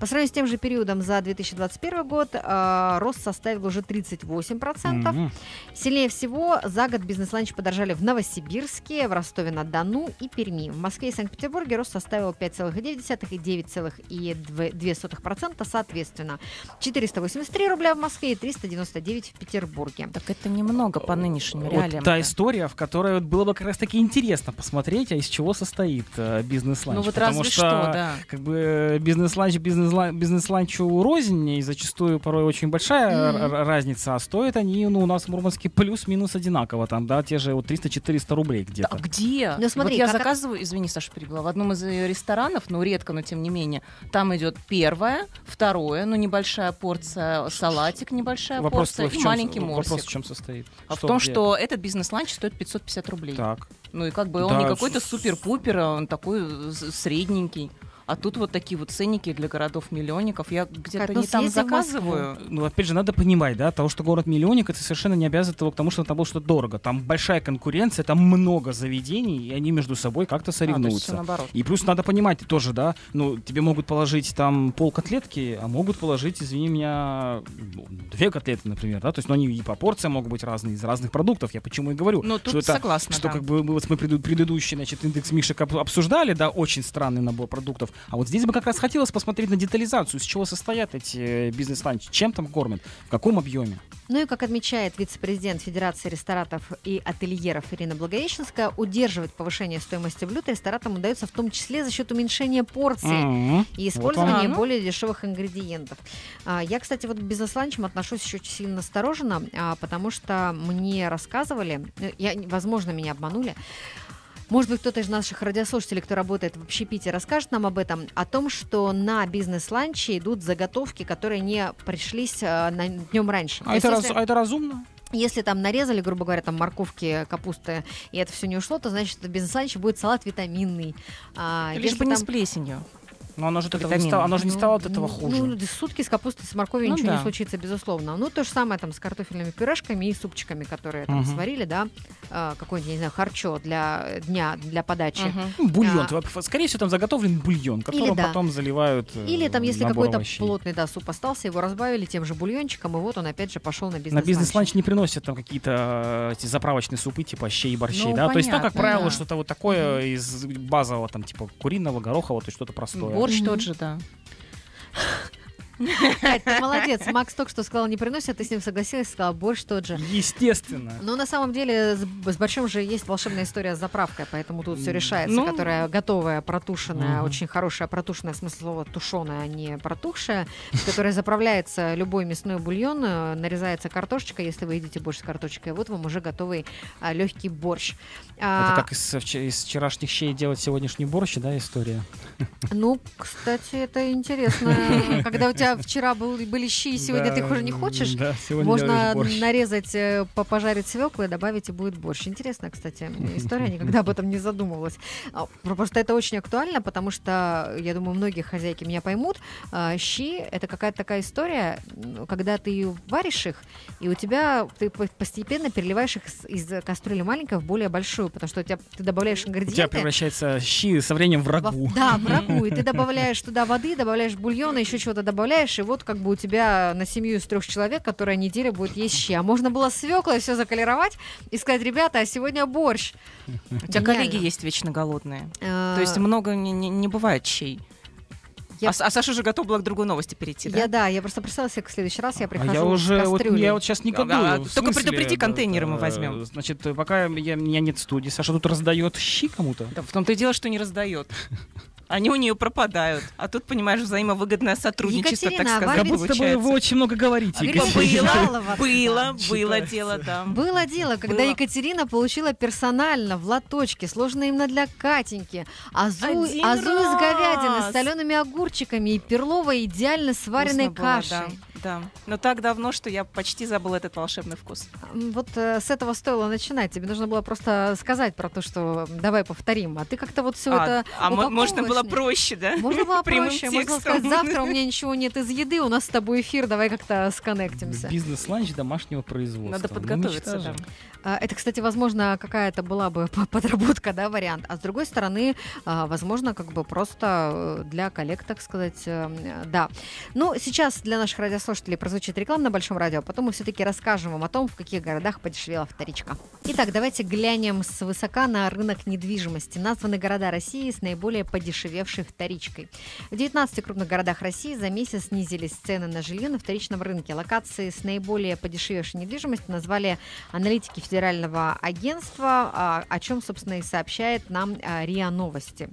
A: По сравнению с тем же периодом за 2021 год э, рост составил уже 38%.
C: Мгм.
A: Сильнее всего за год бизнес-ланчи подорожали в Новосибирске, в Ростове-на-Дону и Перми. В Москве и Санкт-Петербурге рост составил 5,9 и 9,2% соответственно. 483 рубля в Москве и 399 в Петербурге.
B: Так это немного по нынешним
C: Вот
B: реалиям.
C: та история, в которой вот было бы как раз таки интересно посмотреть, а из чего состоит э, бизнес-ланч.
B: Ну вот
C: Потому
B: разве
C: что,
B: что, да.
C: как бы бизнес-ланч бизнес бизнес-ланчу рознь, и зачастую порой очень большая р- разница, а стоят они ну, у нас в Мурманске плюс-минус одинаково, там, да, те же вот 300-400 рублей где-то.
B: а где?
A: Ну, смотри,
B: вот я
A: как
B: заказываю, извини, Саша, перебила, в одном из э, ресторанов, ну, редко, но тем не менее, там идет первое, второе, ну, небольшая порция, салатик, небольшая
C: Вопрос
B: порция и маленький
C: вопрос
B: морсик.
C: в чем состоит?
B: А в том,
C: где?
B: что этот бизнес-ланч стоит 550 рублей.
C: Так.
B: Ну и как бы он
C: Да,
B: не какой-то супер-пупер, а он такой э, средненький. А тут вот такие вот ценники для городов-миллионников. Я где-то
A: Кать, ну
B: не там заказываю.
C: Ну, опять же, надо понимать, да, того, что город-миллионник, это совершенно не обязывает того к тому, что там было что-то дорого. Там большая конкуренция, там много заведений, и они между собой как-то
B: А,
C: соревнуются.
B: наоборот.
C: И плюс надо понимать тоже, да, ну, тебе могут положить там пол котлетки, а могут положить, извини меня, ну, две котлеты, например, да, то есть, ну, они и по порциям могут быть разные, из разных продуктов, я почему и говорю.
B: Ну,
C: что
B: тут
C: это,
B: согласна,
C: Что
B: да.
C: как бы мы, вот мы предыдущий, значит, индекс Мишек об- обсуждали, да, очень странный набор продуктов, А вот здесь бы как раз хотелось посмотреть на детализацию, с чего состоят эти э, бизнес-ланчи, чем там кормят, в каком объеме.
A: Ну и, как отмечает вице-президент Федерации ресторатов и ательеров Ирина Благовещенская, удерживать повышение стоимости блюд ресторатам удается в том числе за счет уменьшения порций
C: Мгм.
A: и
C: Вот
A: использования
B: вам.
A: более дешевых ингредиентов. А, Я, кстати, вот к бизнес-ланчам отношусь еще очень сильно настороженно, а, потому что мне рассказывали, э, я, возможно, меня обманули, может быть, кто-то из наших радиослушателей, кто работает в общепите, расскажет нам об этом, о том, что на бизнес-ланче идут заготовки, которые не пришлись э, на днем раньше.
C: А это, раз- а это разумно?
A: если там нарезали, грубо говоря, там морковки, капусты, и это все не ушло, то значит, в бизнес-ланче будет салат витаминный. А,
B: Лишь бы не
A: там-
B: с плесенью.
C: Но оно же, этого не стало, оно же не
A: ну,
C: стало от этого
A: ну,
C: хуже.
A: Ну, да сутки с капустой, с морковью
B: Ну
A: ничего не
B: да.
A: случится, безусловно. Ну, то же самое там с картофельными пюрешками и супчиками, которые там
C: Мгм.
A: сварили, да, а, какой-нибудь, я не знаю, харчо для дня, для подачи.
C: Ну, Бульон.
A: А.
C: воп- Скорее всего, там заготовлен бульон, которым
A: да.
C: потом заливают э,
A: Или там, если какой-то
C: овощей.
A: плотный да, суп остался, его разбавили тем же бульончиком, и вот он опять же пошел на
C: На
A: бизнес-ланч.
C: бизнес-ланч не приносят там какие-то э, эти заправочные супы, типа щей и борщей,
B: Ну,
C: да? То есть там, как
B: понятно,
C: правило,
B: да.
C: что-то вот такое из базового, там, типа куриного, горохового, то есть что-то простое.
B: Борщ
A: Мгм.
B: тот же, да.
A: Кать, ты молодец. Макс только что сказал, не приносят, ты с ним согласилась, сказала, борщ тот же.
C: Естественно.
A: Но на самом деле с, с борщом же есть волшебная история с заправкой, поэтому тут все решается,
B: ну.
A: которая готовая, протушенная,
C: Мгм.
A: очень хорошая, протушенная, в смысле слова тушеная, а не протухшая, которая заправляется любой мясной бульон, э, нарезается картошечка, если вы едите борщ с картошечкой, вот вам уже готовый легкий борщ. А,
C: Это как из, из вчерашних щей делать сегодняшний борщ, да, история?
A: Ну, кстати, это интересно. Когда у тебя вчера был- были щи, и сегодня ты их уже не хочешь,
C: Да,
A: Можно нарезать, э, по- пожарить свеклы, добавить и будет борщ. Интересная, кстати, история, никогда об этом не задумывалась. А, Просто это очень актуально, потому что, я думаю, многие хозяйки меня поймут. А, Щи — это какая-то такая история, м, когда ты варишь их, и у тебя ты по- постепенно переливаешь их из кастрюли маленькой в более большую, потому что у тебя ты добавляешь
C: У тебя
A: ингредиенты.
C: превращается щи со временем в рагу.
A: Да, в рагу. И ты добавляешь туда воды, добавляешь бульона, еще чего-то добавляешь, и вот как бы у тебя на семью из трех человек, которая неделю будет есть щи. А можно было свеклой все заколеровать и сказать, ребята, а сегодня борщ.
B: У тебя коллеги есть вечно голодные. То есть много не, не- не бывает чей.
A: Я-
B: А, а Саша уже готов была к другой новости перейти, да?
A: Я да, я просто представила себе, в следующий раз я
C: А
A: прихожу
C: я уже,
A: с
C: вот,
A: кастрюлей.
C: я вот сейчас не
B: А,
C: гадаю.
B: а,
C: в
B: только
C: смысле,
B: предупреди,
C: да,
B: контейнеры мы
C: э,
B: возьмем.
C: Значит, пока я, меня нет студии, Саша тут раздает щи кому-то.
B: Да, в том-то и дело, что не раздает. Они у нее пропадают. А тут, понимаешь, взаимовыгодное сотрудничество,
A: Екатерина,
B: так сказать, получается.
C: вы очень много говорите.
A: Было,
B: было, было, было дело, да.
A: Было дело, когда
B: Было.
A: Екатерина получила персонально в лоточке, сложенное именно для Катеньки, азу,
B: Один
A: азу из говядины
B: раз.
A: с солеными огурчиками и перловой идеально сваренной
B: Вкусно было,
A: кашей.
B: да, да. Но так давно, что я почти забыла этот волшебный вкус.
A: Вот э, с этого стоило начинать. Тебе нужно было просто сказать про то, что давай повторим. А ты как-то вот все
B: а,
A: это
B: а мо- можно было проще, да?
A: Можно было проще. Можно было сказать, завтра у меня ничего нет из еды, у нас с тобой эфир, давай как-то сконнектимся.
C: Бизнес-ланч домашнего производства.
B: Надо
C: Ну,
B: подготовиться, да.
A: А, Это, кстати, возможно, какая-то была бы подработка, да, вариант. А с другой стороны, а, возможно, как бы просто э, для коллег, так сказать, э, да. Ну, сейчас для наших радиослушателей прозвучит реклама на Большом радио, потом мы все-таки расскажем вам о том, в каких городах подешевела вторичка. Итак, давайте глянем с высока на рынок недвижимости. Названы города России с наиболее подешевевшей вторичкой. В 19 крупных городах России за месяц снизились цены на жилье на вторичном рынке. Локации с наиболее подешевевшей недвижимостью назвали аналитики федерального агентства, а, о чем, собственно, и сообщает нам а, РИА Новости.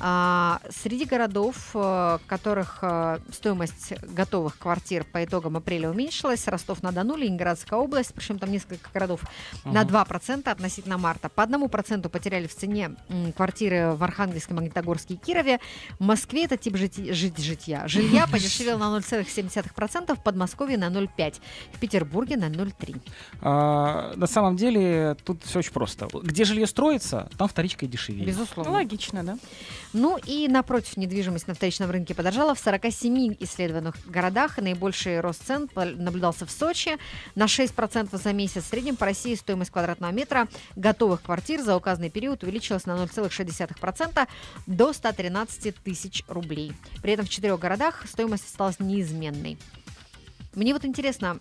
A: А, Среди городов, э, которых э, стоимость готовых квартир по итогам апреля уменьшилась, Ростов-на-Дону, Ленинградская область, причем там несколько городов на
C: Мгм.
A: 2% относительно марта. По одному проценту потеряли в цене квартиры в Архангельске, Магнитогорске и Кирове. В Москве это тип жити- жить- житья. Жилья подешевел на 0,7%, в Подмосковье на 0,5%, в Петербурге на 0,3%.
C: А, на самом деле тут все очень просто. Где жилье строится, там вторичка и дешевее.
B: Ну,
A: Безусловно.
B: логично, да?
A: Ну и напротив, недвижимость на вторичном рынке подорожала в 47 исследованных городах. Наибольший рост цен наблюдался в Сочи на 6% за месяц. В среднем по России стоимость квадратного метра готовых квартир за указанный период увеличилась на 0,6% до 113 тысяч рублей. При этом в четырех городах стоимость осталась неизменной. Мне вот интересно,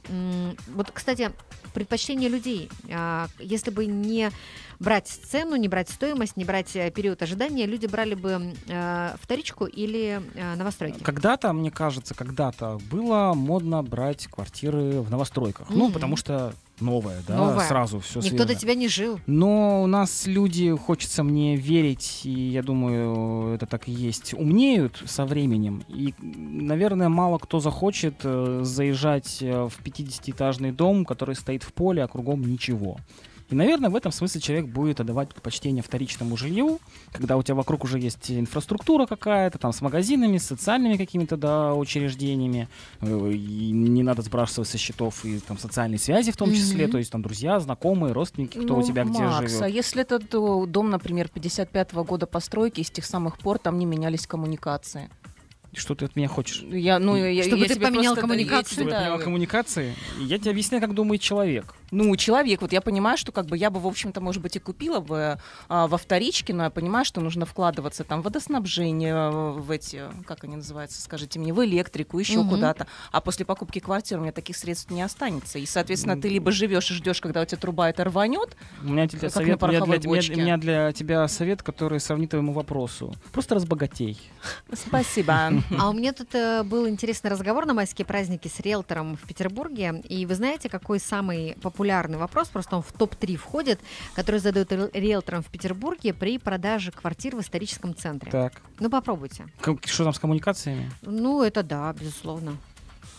A: вот, кстати, предпочтение людей. А, если бы не брать цену, не брать стоимость, не брать э, период ожидания, люди брали бы э, вторичку или э, новостройки?
C: Когда-то, мне кажется, когда-то было модно брать квартиры в новостройках. Mm-hmm. Ну, потому что новое, да,
A: новое.
C: сразу все
A: Никто
C: свежее.
A: до тебя не жил.
C: Но у нас люди, хочется мне верить, и я думаю, это так и есть, умнеют со временем. И, наверное, мало кто захочет э, заезжать э, в 50-этажный дом, который стоит в поле, а кругом ничего. И, наверное, в этом смысле человек будет отдавать предпочтение вторичному жилью, когда у тебя вокруг уже есть инфраструктура какая-то, там с магазинами, с социальными какими-то да, учреждениями, э, и не надо сбрасывать со счетов и там социальные связи в том числе,
A: Мгм.
C: то есть там друзья, знакомые, родственники, кто
B: Ну,
C: у тебя где
B: Макс,
C: живет.
B: а если этот э, дом, например, 55-го года постройки, с тех самых пор там не менялись коммуникации?
C: Что ты от меня хочешь?
B: Я, ну, я,
A: Чтобы
B: я
A: ты
B: тебе
A: поменял
B: просто-
A: коммуникации?
C: Чтобы я
B: да.
C: поняла коммуникации? Я тебе объясняю, как думает человек.
B: Ну, человек, вот я понимаю, что как бы я бы, в общем-то, может быть, и купила бы а, во вторичке, но я понимаю, что нужно вкладываться там в водоснабжение, в эти, как они называются, скажите мне, в электрику, еще
A: Мгм.
B: куда-то. А после покупки квартиры у меня таких средств не останется. И, соответственно, ты либо живешь и ждешь, когда у тебя труба это рванет,
C: У меня для тебя
B: Как на
C: совет, у меня для, меня-
B: бочке.
C: у меня для тебя совет, который сравнит твоему вопросу. Просто разбогатей.
B: спасибо.
A: А у меня тут э, был интересный разговор на майские праздники с риэлтором в Петербурге. И вы знаете, какой самый популярный вопрос, просто он в топ-3 входит, который задают ри- риэлторам в Петербурге при продаже квартир в историческом центре.
C: Так.
A: Ну, попробуйте.
C: Что там с коммуникациями?
A: Ну, это да, безусловно.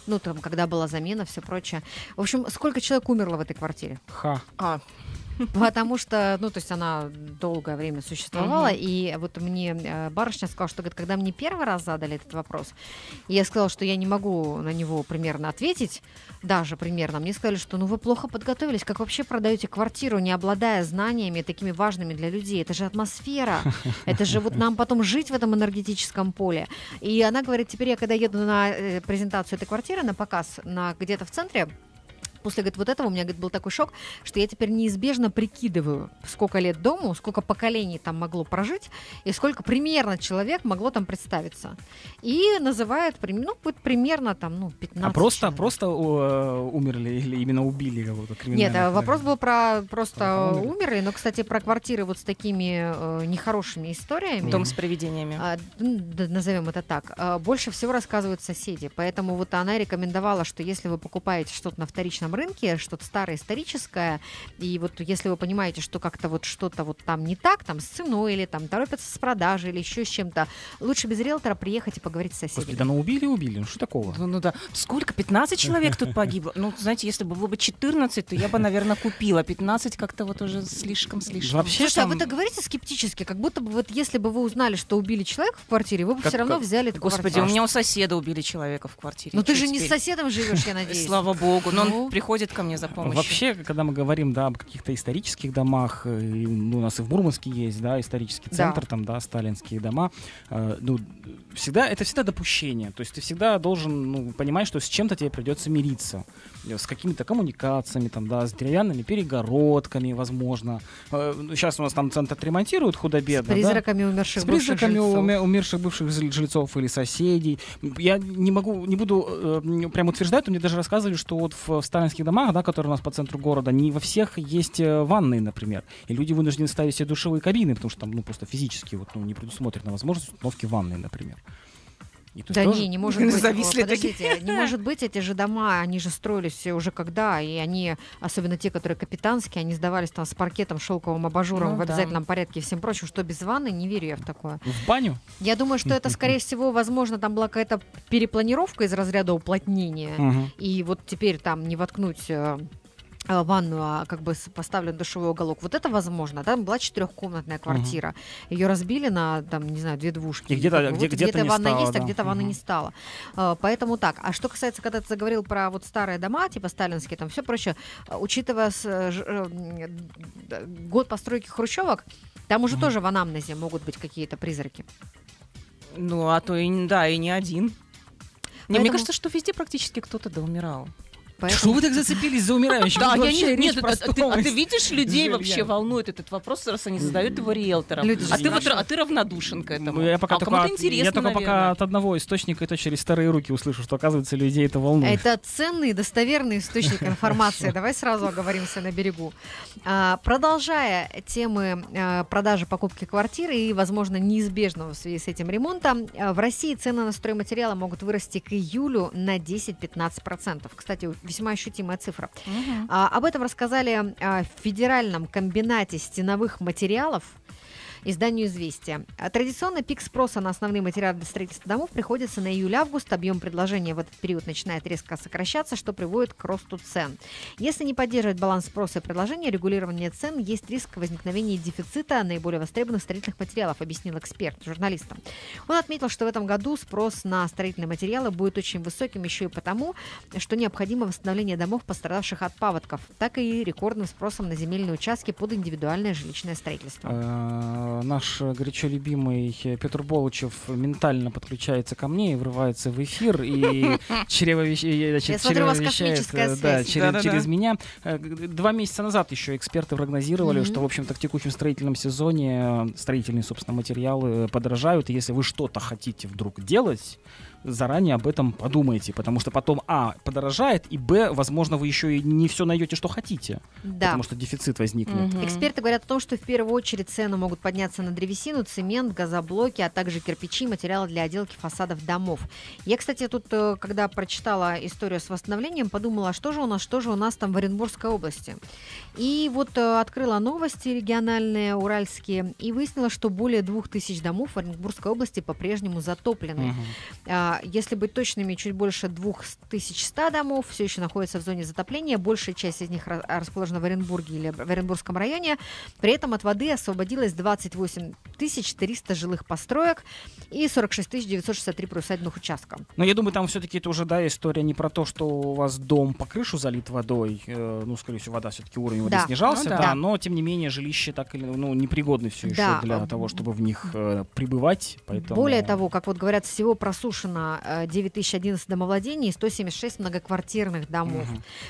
A: Ну, там, когда была замена, все прочее. В общем, сколько человек умерло в этой квартире?
C: Ха.
B: А,
A: Потому что, ну, то есть она долгое время существовала, и вот мне э, барышня сказала, что говорит, когда мне первый раз задали этот вопрос, я сказала, что я не могу на него примерно ответить, даже примерно, мне сказали, что ну вы плохо подготовились, как вообще продаете квартиру, не обладая знаниями такими важными для людей, это же атмосфера, это же вот нам потом жить в этом энергетическом поле. И она говорит, теперь я когда еду на э, презентацию этой квартиры, на показ, на где-то в центре, После говорит, вот этого у меня говорит, был такой шок, что я теперь неизбежно прикидываю, сколько лет дому, сколько поколений там могло прожить, и сколько примерно человек могло там представиться. И называют, прим- ну, будет примерно там, ну, 15
C: А просто,
A: человек.
C: просто э, умерли или именно убили кого-то
A: Нет,
C: криминально?
A: а вопрос был про просто
C: Про умерли.
A: умерли, но, кстати, про квартиры вот с такими э, нехорошими историями.
B: дом с привидениями.
A: А, да, назовем это так, а, больше всего рассказывают соседи. Поэтому вот она рекомендовала, что если вы покупаете что-то на вторичном рынке, что-то старое историческое, и вот если вы понимаете, что как-то вот что-то вот там не так, там с ценой или там торопятся с продажей или еще с чем-то, лучше без риэлтора приехать и поговорить с
C: Господи,
A: соседями.
C: да ну убили, убили. Ну что такого?
B: Ну, ну да. Сколько? 15 человек тут погибло? Ну, знаете, если бы было бы 14, то я бы, наверное, купила. 15 как-то вот уже слишком-слишком.
C: Вообще
A: Слушайте, а
C: там-
A: вы так говорите скептически, как будто бы вот если бы вы узнали, что убили человека в квартире, вы бы
C: Как-
A: все равно
C: как-
A: взяли эту
B: Господи,
A: квартиру.
B: у меня у соседа убили человека в квартире.
A: Ну ты же не с
B: теперь?
A: соседом живешь, я надеюсь.
B: Слава богу. Но
A: Ну.
B: он приходит ко мне за помощью.
C: Вообще, когда мы говорим, да, об каких-то исторических домах, э, и, ну, у нас и в Мурманске есть, да, исторический
A: Да.
C: центр, там, да, сталинские дома, э, ну, всегда, это всегда допущение, то есть ты всегда должен, ну, понимать, что с чем-то тебе придется мириться, с какими-то коммуникациями, там, да, с деревянными перегородками, возможно. Э, ну, сейчас у нас там центр отремонтируют
A: С
C: худо-бедно, да?
A: призраками умерших
C: С
A: бывших
C: призраками уме- умерших бывших жил- жильцов или соседей. Я не могу, не буду э, прям утверждать, но мне даже рассказывали, что вот в, в сталинских домах, да, которые у нас по центру города, не во всех есть э, ванны, например. И люди вынуждены ставить себе душевые кабины, потому что там ну, просто физически вот, ну, не предусмотрена возможность установки ванны, например. И
A: Да
C: тоже-
A: не, не может быть.
B: Зависли
A: Подождите, не может быть, эти же дома, они же строились уже когда, и они, особенно те, которые капитанские, они сдавались там с паркетом, шелковым абажуром
B: Ну
A: в
B: да.
A: обязательном порядке и всем прочим, что без ванны, не верю я в такое.
C: В баню?
A: Я думаю, что это, скорее всего, возможно, там была какая-то перепланировка из разряда уплотнения,
C: Мгм.
A: и вот теперь там не воткнуть э, э, ванну, а как бы поставлен душевой уголок. Вот это возможно. Там была четырехкомнатная квартира. Ее разбили на, там, не знаю, две двушки.
C: И где-то- где-
A: вот
C: где-то не
A: ванна
C: стало,
A: есть, а
C: да.
A: где-то ванны
C: Мгм.
A: не стало. А, Поэтому так. А что касается, когда ты заговорил про вот старые дома, типа сталинские, там все прочее, а, учитывая с, э, ж- э, год постройки хрущевок, там уже
C: Мгм.
A: тоже в анамнезе могут быть какие-то призраки.
B: Ну, а то и, да, и не один. Не, мне
A: Поэтому-
B: кажется, что везде практически кто-то да умирал.
A: Поэтому...
C: Что вы так зацепились за умирающих?
B: Да, я не, нет, а, ты, а видишь людей вообще волнует этот вопрос, раз они задают его риэлторам.
A: Люди
B: а ты вот, а ты равнодушен к этому.
C: Ну, Я пока
B: а
C: только,
B: кому-то
C: от-
B: интересно,
C: я только пока от одного источника, это через старые руки услышу, что оказывается людей это волнует.
A: Это ценный, достоверный источник информации. Давай сразу оговоримся на берегу. А, Продолжая темы а, продажи, покупки квартиры и, возможно, неизбежного в связи с этим ремонта, а, в России цены на стройматериалы могут вырасти к июлю на 10-15%. Кстати, весьма ощутимая цифра.
B: Мгм.
A: А, Об этом рассказали а, в Федеральном комбинате стеновых материалов изданию «Известия». А Традиционно пик спроса на основные материалы для строительства домов приходится на июль-август. Объем предложения в этот период начинает резко сокращаться, что приводит к росту цен. Если не поддерживать баланс спроса и предложения, регулирование цен, есть риск возникновения дефицита наиболее востребованных строительных материалов, объяснил эксперт журналистам. Он отметил, что в этом году спрос на строительные материалы будет очень высоким еще и потому, что необходимо восстановление домов, пострадавших от паводков, так и рекордным спросом на земельные участки под индивидуальное жилищное строительство.
C: Э, Наш э, горячо любимый э, Петр Болучев ментально подключается ко мне и врывается в эфир и чревовещает, да,
A: связь.
C: через, меня. Э, Два месяца назад еще эксперты прогнозировали, что, в общем-то, в текущем строительном сезоне э, строительные, собственно, материалы подорожают. И если вы что-то хотите вдруг делать, заранее об этом подумайте, потому что потом, а, подорожает, и, б, возможно, вы еще и не все найдете, что хотите,
A: Да.
C: потому что дефицит возникнет.
B: Мгм.
A: Эксперты говорят о том, что в первую очередь цены могут подняться на древесину, цемент, газоблоки, а также кирпичи и материалы для отделки фасадов домов. Я, кстати, тут, э, когда прочитала историю с восстановлением, подумала, что же у нас, что же у нас там в Оренбургской области. И вот э, открыла новости региональные, уральские, и выяснила, что более двух тысяч домов в Оренбургской области по-прежнему затоплены.
C: Мгм.
A: А, Если быть точными, чуть больше 2100 домов все еще находятся в зоне затопления. Большая часть из них ра- расположена в Оренбурге или в Оренбургском районе. При этом от воды освободилось 28 300 жилых построек и 46 963 приусадебных участков.
C: Но я думаю, там все-таки это уже, да, история не про то, что у вас дом по крышу залит водой, э, ну, скорее всего, вода все-таки уровень воды
A: Да.
C: снижался,
B: Ну
C: да.
B: да.
C: но, тем не менее, жилище так или, ну, непригодны все еще
A: Да,
C: для
A: а,
C: того, чтобы в них э, пребывать, поэтому...
A: Более того, как вот говорят, всего просушено э, 9011 домовладений и 176 многоквартирных домов.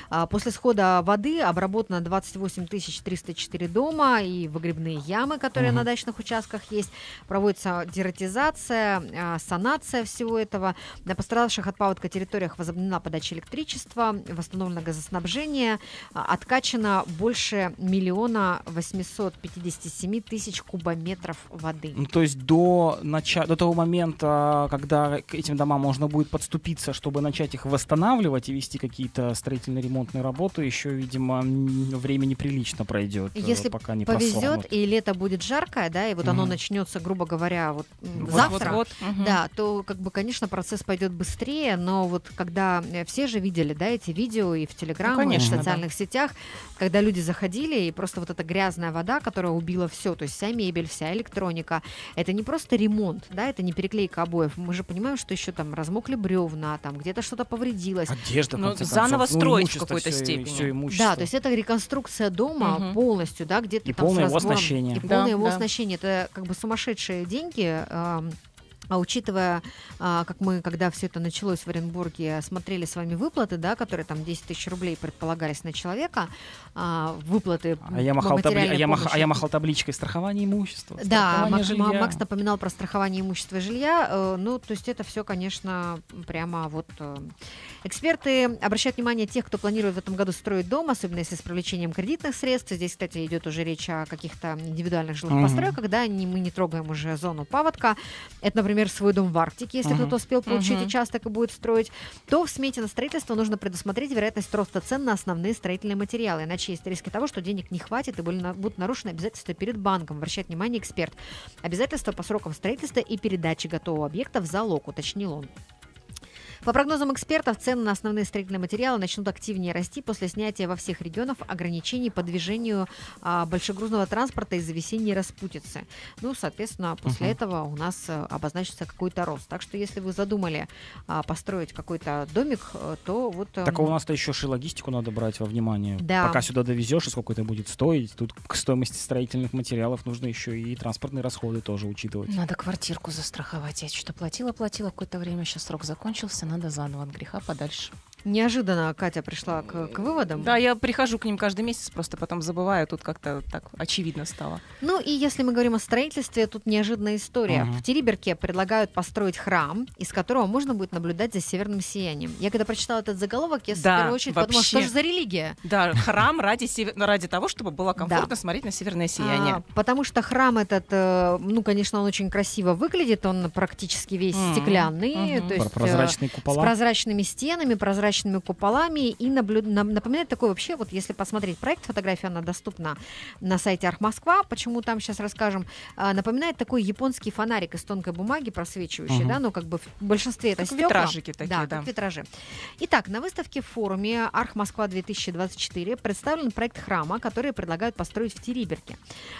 A: А, После схода воды обработано 28 304 дома и выгребные ямы, которые
C: Мгм.
A: на дачных участках есть. Проводится дератизация, а, санация всего этого. На пострадавших от паводка территориях возобновлена подача электричества, восстановлено газоснабжение, а, откачано больше миллиона 857 тысяч кубометров воды.
C: Ну, то есть до, нача... до того момента, когда к этим домам можно будет подступиться, чтобы начать их восстанавливать и вести какие-то строительно-ремонтные работы, еще, видимо, м, времени прилично пройдет, э,
A: Если
C: пока не
A: Повезет,
C: просохнут.
A: и лето будет жаркое, да, и вот оно
C: Мгм.
A: начнется, грубо говоря, вот
C: Вот,
A: завтра.
B: Вот, мгм.
A: Да, то как бы, конечно, процесс пойдет быстрее, но вот когда э, все же видели, да, эти видео и в Телеграм,
B: Ну,
A: и в социальных сетях, когда люди заходили, и просто вот эта грязная вода, которая убила все, то есть вся мебель, вся электроника, это не просто ремонт, да, это не переклейка обоев. Мы же понимаем, что еще там размокли бревна, там где-то что-то повредилось.
C: Одежда, в
B: Ну,
C: конце
B: заново
C: концов, ну,
B: строить в какой-то
C: всё-
B: степени.
C: имущество.
A: Да, то есть это реконструкция дома
B: Мгм.
A: полностью, да, где-то
C: И
A: там
C: полное
A: с
C: его
A: разбором.
C: оснащение.
A: И
B: Да,
A: полное его
B: да.
A: оснащение. Это как бы сумасшедшие деньги. эм, А учитывая, а, как мы, когда все это началось в Оренбурге, смотрели с вами выплаты, да, которые там 10 тысяч рублей предполагались на человека, а, выплаты
C: А я, махал табли- а, я мах- а я махал табличкой страхование имущества.
A: Да, Мак-
C: жилья».
A: Ма- Макс напоминал про страхование имущества и жилья. э, Ну, то есть это все, конечно, прямо вот... э, Эксперты обращают внимание тех, кто планирует в этом году строить дом, особенно если с привлечением кредитных средств. Здесь, кстати, идет уже речь о каких-то индивидуальных жилых
C: Мгм.
A: постройках, да, не- мы не трогаем уже зону паводка. Это, например, свой дом в Арктике, если
C: Мгм.
A: кто-то успел получить
B: Мгм.
A: участок и будет строить, то в смете на строительство нужно предусмотреть вероятность роста цен на основные строительные материалы. Иначе есть риски того, что денег не хватит и будут нарушены обязательства перед банком, обращает внимание эксперт. Обязательства по срокам строительства и передачи готового объекта в залог, уточнил он. По прогнозам экспертов, цены на основные строительные материалы начнут активнее расти после снятия во всех регионах ограничений по движению а, большегрузного транспорта из-за весенней распутицы. Ну, соответственно, после
C: Мгм.
A: этого у нас э, обозначится какой-то рост. Так что, если вы задумали а, построить какой-то домик, э, то вот... эм,
C: Так а у нас-то еще и логистику надо брать во внимание.
A: Да.
C: Пока сюда довезешь, и сколько это будет стоить. Тут к стоимости строительных материалов нужно еще и транспортные расходы тоже учитывать.
B: Надо квартирку застраховать. Я что-то платила, платила какое-то время, сейчас срок закончился, надо заново от греха подальше.
A: Неожиданно Катя пришла к, к выводам.
B: Да, я прихожу к ним каждый месяц, просто потом забываю, тут как-то так очевидно стало.
A: Ну и если мы говорим о строительстве, тут неожиданная история.
C: Ага.
A: В Териберке предлагают построить храм, из которого можно будет наблюдать за северным сиянием. Я когда прочитала этот заголовок, я
B: Да,
A: в первую очередь подумала, что
B: вообще.
A: же за религия?
B: Да, храм ради, север- ради того, чтобы было комфортно
A: Да.
B: смотреть на северное сияние.
A: А, потому что храм этот, э, ну, конечно, он очень красиво выглядит, он практически весь
B: Мгм,
A: стеклянный,
B: мгм.
A: то есть
C: Про
A: э,
C: прозрачные
A: с
C: купола.
A: прозрачными стенами, прозрачными куполами и наблю- напоминает такой вообще, вот если посмотреть проект, фотография, она доступна на сайте Архмосква, почему там сейчас расскажем, а, напоминает такой японский фонарик из тонкой бумаги просвечивающий,
C: Мгм.
A: да, ну как бы в большинстве это
B: Как
A: стекла.
B: витражики такие,
A: да,
B: да.
A: как витражи. Итак, на выставке в форуме Арх Москва 2024 представлен проект храма, который предлагают построить в Териберке.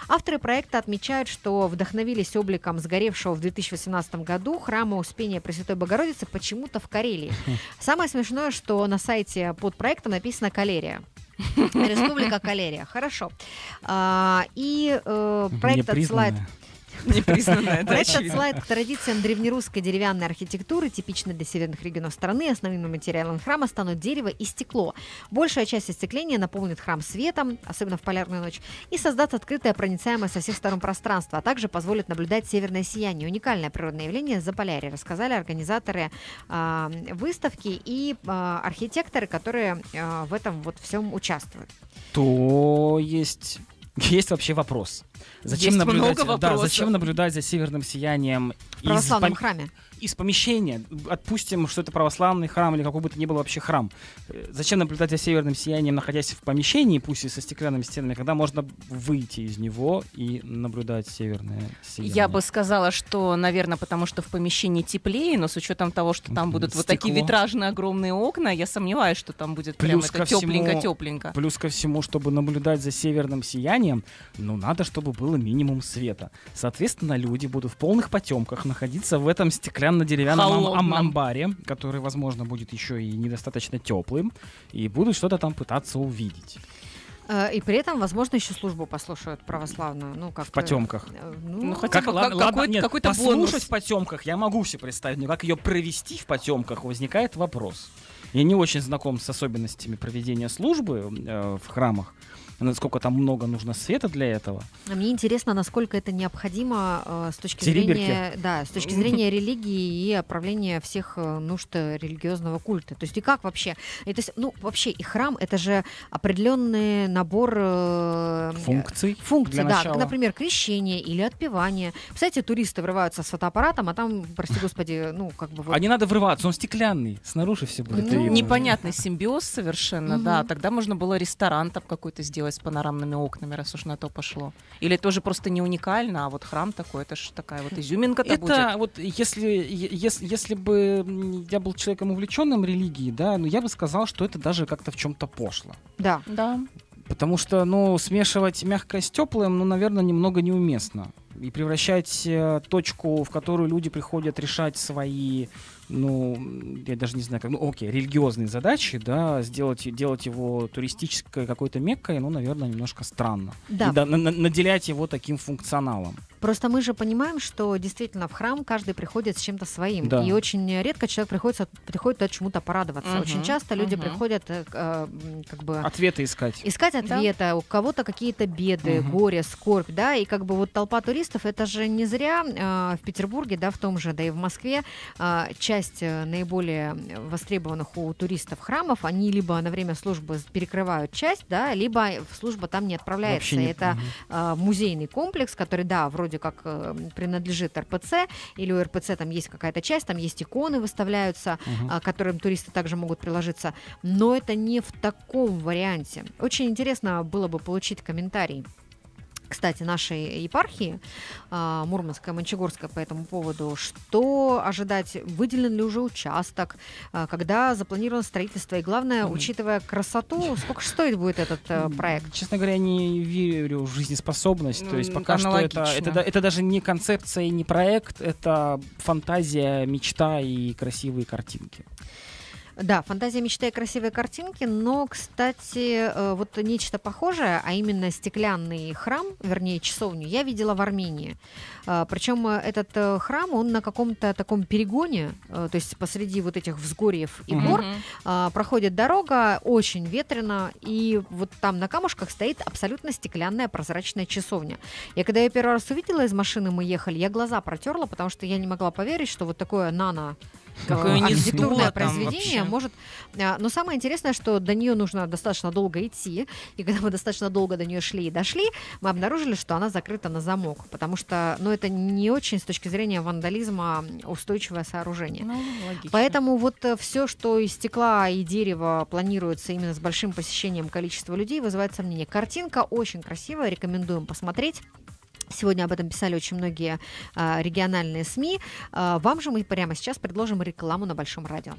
A: Авторы проекта отмечают, что вдохновились обликом сгоревшего в 2018 году храма Успения Пресвятой Богородицы почему-то в Карелии. Самое смешное, что на сайте под проектом написано «Калерия». Республика Калерия. Хорошо. А, и э, проект отсылает
C: Непризнанная.
B: Очевидно.
A: отсылает к традициям древнерусской деревянной архитектуры, типичной для северных регионов страны. Основным материалом храма станут дерево и стекло. Большая часть остекления наполнит храм светом, особенно в полярную ночь, и создаст открытое проницаемое со всех сторон пространство, а также позволит наблюдать северное сияние. Уникальное природное явление за полярье, рассказали организаторы а, выставки и а, архитекторы, которые а, в этом вот всем участвуют.
C: То есть есть вообще вопрос. Зачем
B: Есть
C: наблюдать,
B: много
C: да, зачем наблюдать за северным сиянием
A: В православном
C: пом-
A: храме.
C: из помещения? Отпустим, что это православный храм или какой бы то ни был вообще храм. Э, Зачем наблюдать за северным сиянием, находясь в помещении, пусть и со стеклянными стенами, когда можно выйти из него и наблюдать северное сияние?
B: Я бы сказала, что, наверное, потому что в помещении теплее, но с учетом того, что там будут вот
C: Стекло.
B: такие витражные огромные окна, я сомневаюсь, что там будет прям
C: Плюс
B: это
C: ко всему-
B: тепленько-тепленько.
C: Плюс ко всему, чтобы наблюдать за северным сиянием, ну, надо, чтобы было минимум света. Соответственно, люди будут в полных потемках находиться в этом стеклянно-деревянном ам- амбаре, который, возможно, будет еще и недостаточно теплым, и будут что-то там пытаться увидеть
A: Э, И при этом, возможно, еще службу послушают православную. Ну, как
C: в потемках.
A: э,
B: Ну,
A: Ну,
B: хотя бы
C: ла-
B: как-
C: ладно,
B: какой-
C: нет,
B: какой-то
C: послушать
B: бонус.
C: в потемках я могу себе представить, но как ее провести в потемках, возникает вопрос. Я не очень знаком с особенностями проведения службы э, в храмах, насколько там много нужно света для этого.
A: А Мне интересно, насколько это необходимо э, с точки
C: Териберки.
A: зрения, да, с точки зрения религии и оправления всех э, нужд э, религиозного культа. То есть и как вообще? И, то есть, ну вообще и храм это же определенный набор э,
C: Функций.
A: функций,
C: для
A: да,
C: начала.
A: как, например, крещение или отпевание. Кстати, туристы врываются с фотоаппаратом, а там, прости господи, ну как бы вот
C: А не надо врываться, он стеклянный, снаружи все будет.
A: Ну.
B: Непонятный симбиоз совершенно, да. Тогда можно было ресторан там какой-то сделать с панорамными окнами, раз уж на то пошло. Или это тоже просто не уникально, а вот храм такой, это же такая вот изюминка-то
C: Это
B: будет.
C: вот если, если, если бы я был человеком увлеченным религией, да, ну я бы сказал, что это даже как-то в чем-то пошло.
A: да.
B: Да.
C: Потому что, ну, смешивать мягкое с теплым, ну, наверное, немного неуместно. И превращать э, точку, в которую люди приходят решать свои, ну, я даже не знаю, как, ну, окей, религиозные задачи, да, сделать, делать его туристической какой-то меккой, ну, наверное, немножко странно.
A: Да.
C: И да, на- на- наделять его таким функционалом.
A: Просто мы же понимаем, что действительно в храм каждый приходит с чем-то своим.
C: Да.
A: И очень редко человек приходит, от- приходит туда чему-то порадоваться.
B: Мгм,
A: Очень часто люди
B: мгм.
A: приходят э, э, как бы
C: Ответы искать.
A: искать ответа, у кого-то какие-то беды,
C: Мгм.
A: горе, скорбь, да, и как бы вот толпа туристов, это же не зря э, в Петербурге, да, в том же, да и в Москве э, часть э, наиболее востребованных у туристов храмов, они либо на время службы перекрывают часть, да, либо служба там не отправляется.
C: Вообще не-
A: это
C: Мгм.
A: э, музейный комплекс, который, да, вроде как э, принадлежит РПЦ, или у РПЦ там есть какая-то часть, там есть иконы выставляются, к которым туристы также могут приложиться, но это не в таком варианте. Очень интересно было бы получить комментарий кстати, нашей епархии а, Мурманская, Мончегорская по этому поводу, что ожидать, выделен ли уже участок, а, когда запланировано строительство, и главное, учитывая красоту, сколько же стоит будет этот э, проект?
C: Честно говоря, не верю в жизнеспособность. То есть пока что это, это, это даже не концепция и не проект, это фантазия, мечта и красивые картинки.
A: Да, фантазия, мечта и красивые картинки, но, кстати, э, вот нечто похожее, а именно стеклянный храм, вернее, часовню, я видела в Армении. Э, Причем этот э, храм, он на каком-то таком перегоне, то есть посреди вот этих взгорьев и гор,
B: Мгм.
A: проходит дорога, очень ветрено, и вот там на камушках стоит абсолютно стеклянная прозрачная часовня. Я когда ее первый раз увидела из машины, мы ехали, я глаза протерла, потому что я не могла поверить, что вот такое нано
B: Какое
A: э,
B: не
A: архитектурное произведение может... а, Но самое интересное, что до нее нужно достаточно долго идти, и когда мы достаточно долго до нее шли и дошли, мы обнаружили, что она закрыта на замок, потому что, ну, это не очень с точки зрения вандализма устойчивое сооружение.
B: Ну, логично.
A: Поэтому вот все, что из стекла и дерева планируется именно с большим посещением количества людей, вызывает сомнения. Картинка очень красивая, рекомендуем посмотреть. Сегодня об этом писали очень многие а, региональные СМИ. А, вам же мы прямо сейчас предложим рекламу на Большом радио.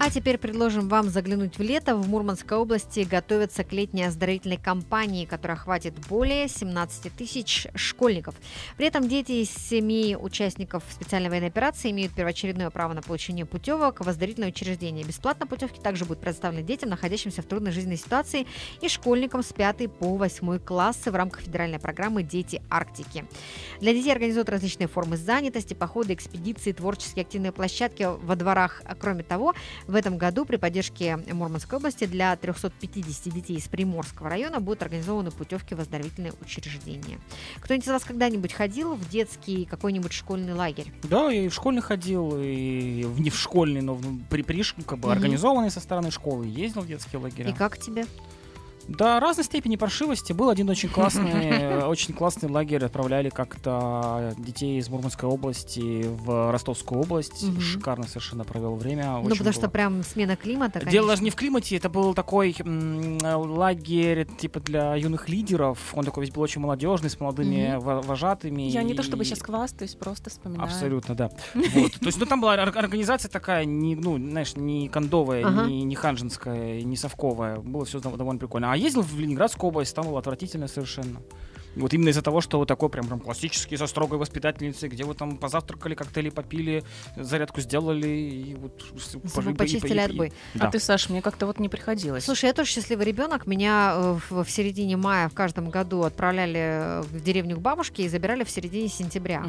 A: А теперь предложим вам заглянуть в лето. В Мурманской области готовятся к летней оздоровительной кампании, которая охватит более 17 тысяч школьников. При этом дети из семей участников специальной военной операции имеют первоочередное право на получение путевок в оздоровительное учреждение. Бесплатно путевки также будут предоставлены детям, находящимся в трудной жизненной ситуации, и школьникам с 5 по 8 классы в рамках федеральной программы «Дети Арктики». Для детей организуют различные формы занятости, походы, экспедиции, творческие активные площадки во дворах. Кроме того, в этом году при поддержке Мурманской области для 350 детей из Приморского района будут организованы путевки в оздоровительные учреждения. Кто-нибудь из вас когда-нибудь ходил в детский какой-нибудь школьный лагерь?
C: Да, я и в школьный ходил, и не в школьный, но в- при, при как бы организованный со стороны школы. Ездил в детские лагеря.
A: И как тебе?
C: Да, разной степени паршивости. Был один очень классный, очень классный лагерь. Отправляли как-то детей из Мурманской области в Ростовскую область. Шикарно совершенно провел время.
A: ну, потому что
C: было.
A: прям смена климата,
C: Дело
A: конечно.
C: даже не в климате, это был такой м, лагерь типа для юных лидеров. Он такой весь был очень молодежный, с молодыми во- вожатыми.
B: Я не то
C: и-
B: чтобы сейчас хвастаюсь, просто вспоминаю.
C: Абсолютно, да. Вот. То есть, ну там была ор- организация такая, не, ну, знаешь, не кондовая,
A: Ага.
C: не, не ханжинская, не совковая. Было все довольно прикольно. А ездил в Ленинградскую область, там было отвратительно совершенно. Вот именно из-за того, что вот такой прям, прям классический, со строгой воспитательницей, где вы там позавтракали, коктейли попили, зарядку сделали, и вот... и-
A: почистили
C: и- и-
A: отбой.
C: Да.
B: А ты, Саш, мне как-то вот не приходилось.
A: Слушай, я тоже счастливый ребенок. Меня э, в, в середине мая в каждом году отправляли э, в деревню к бабушке и забирали в середине сентября.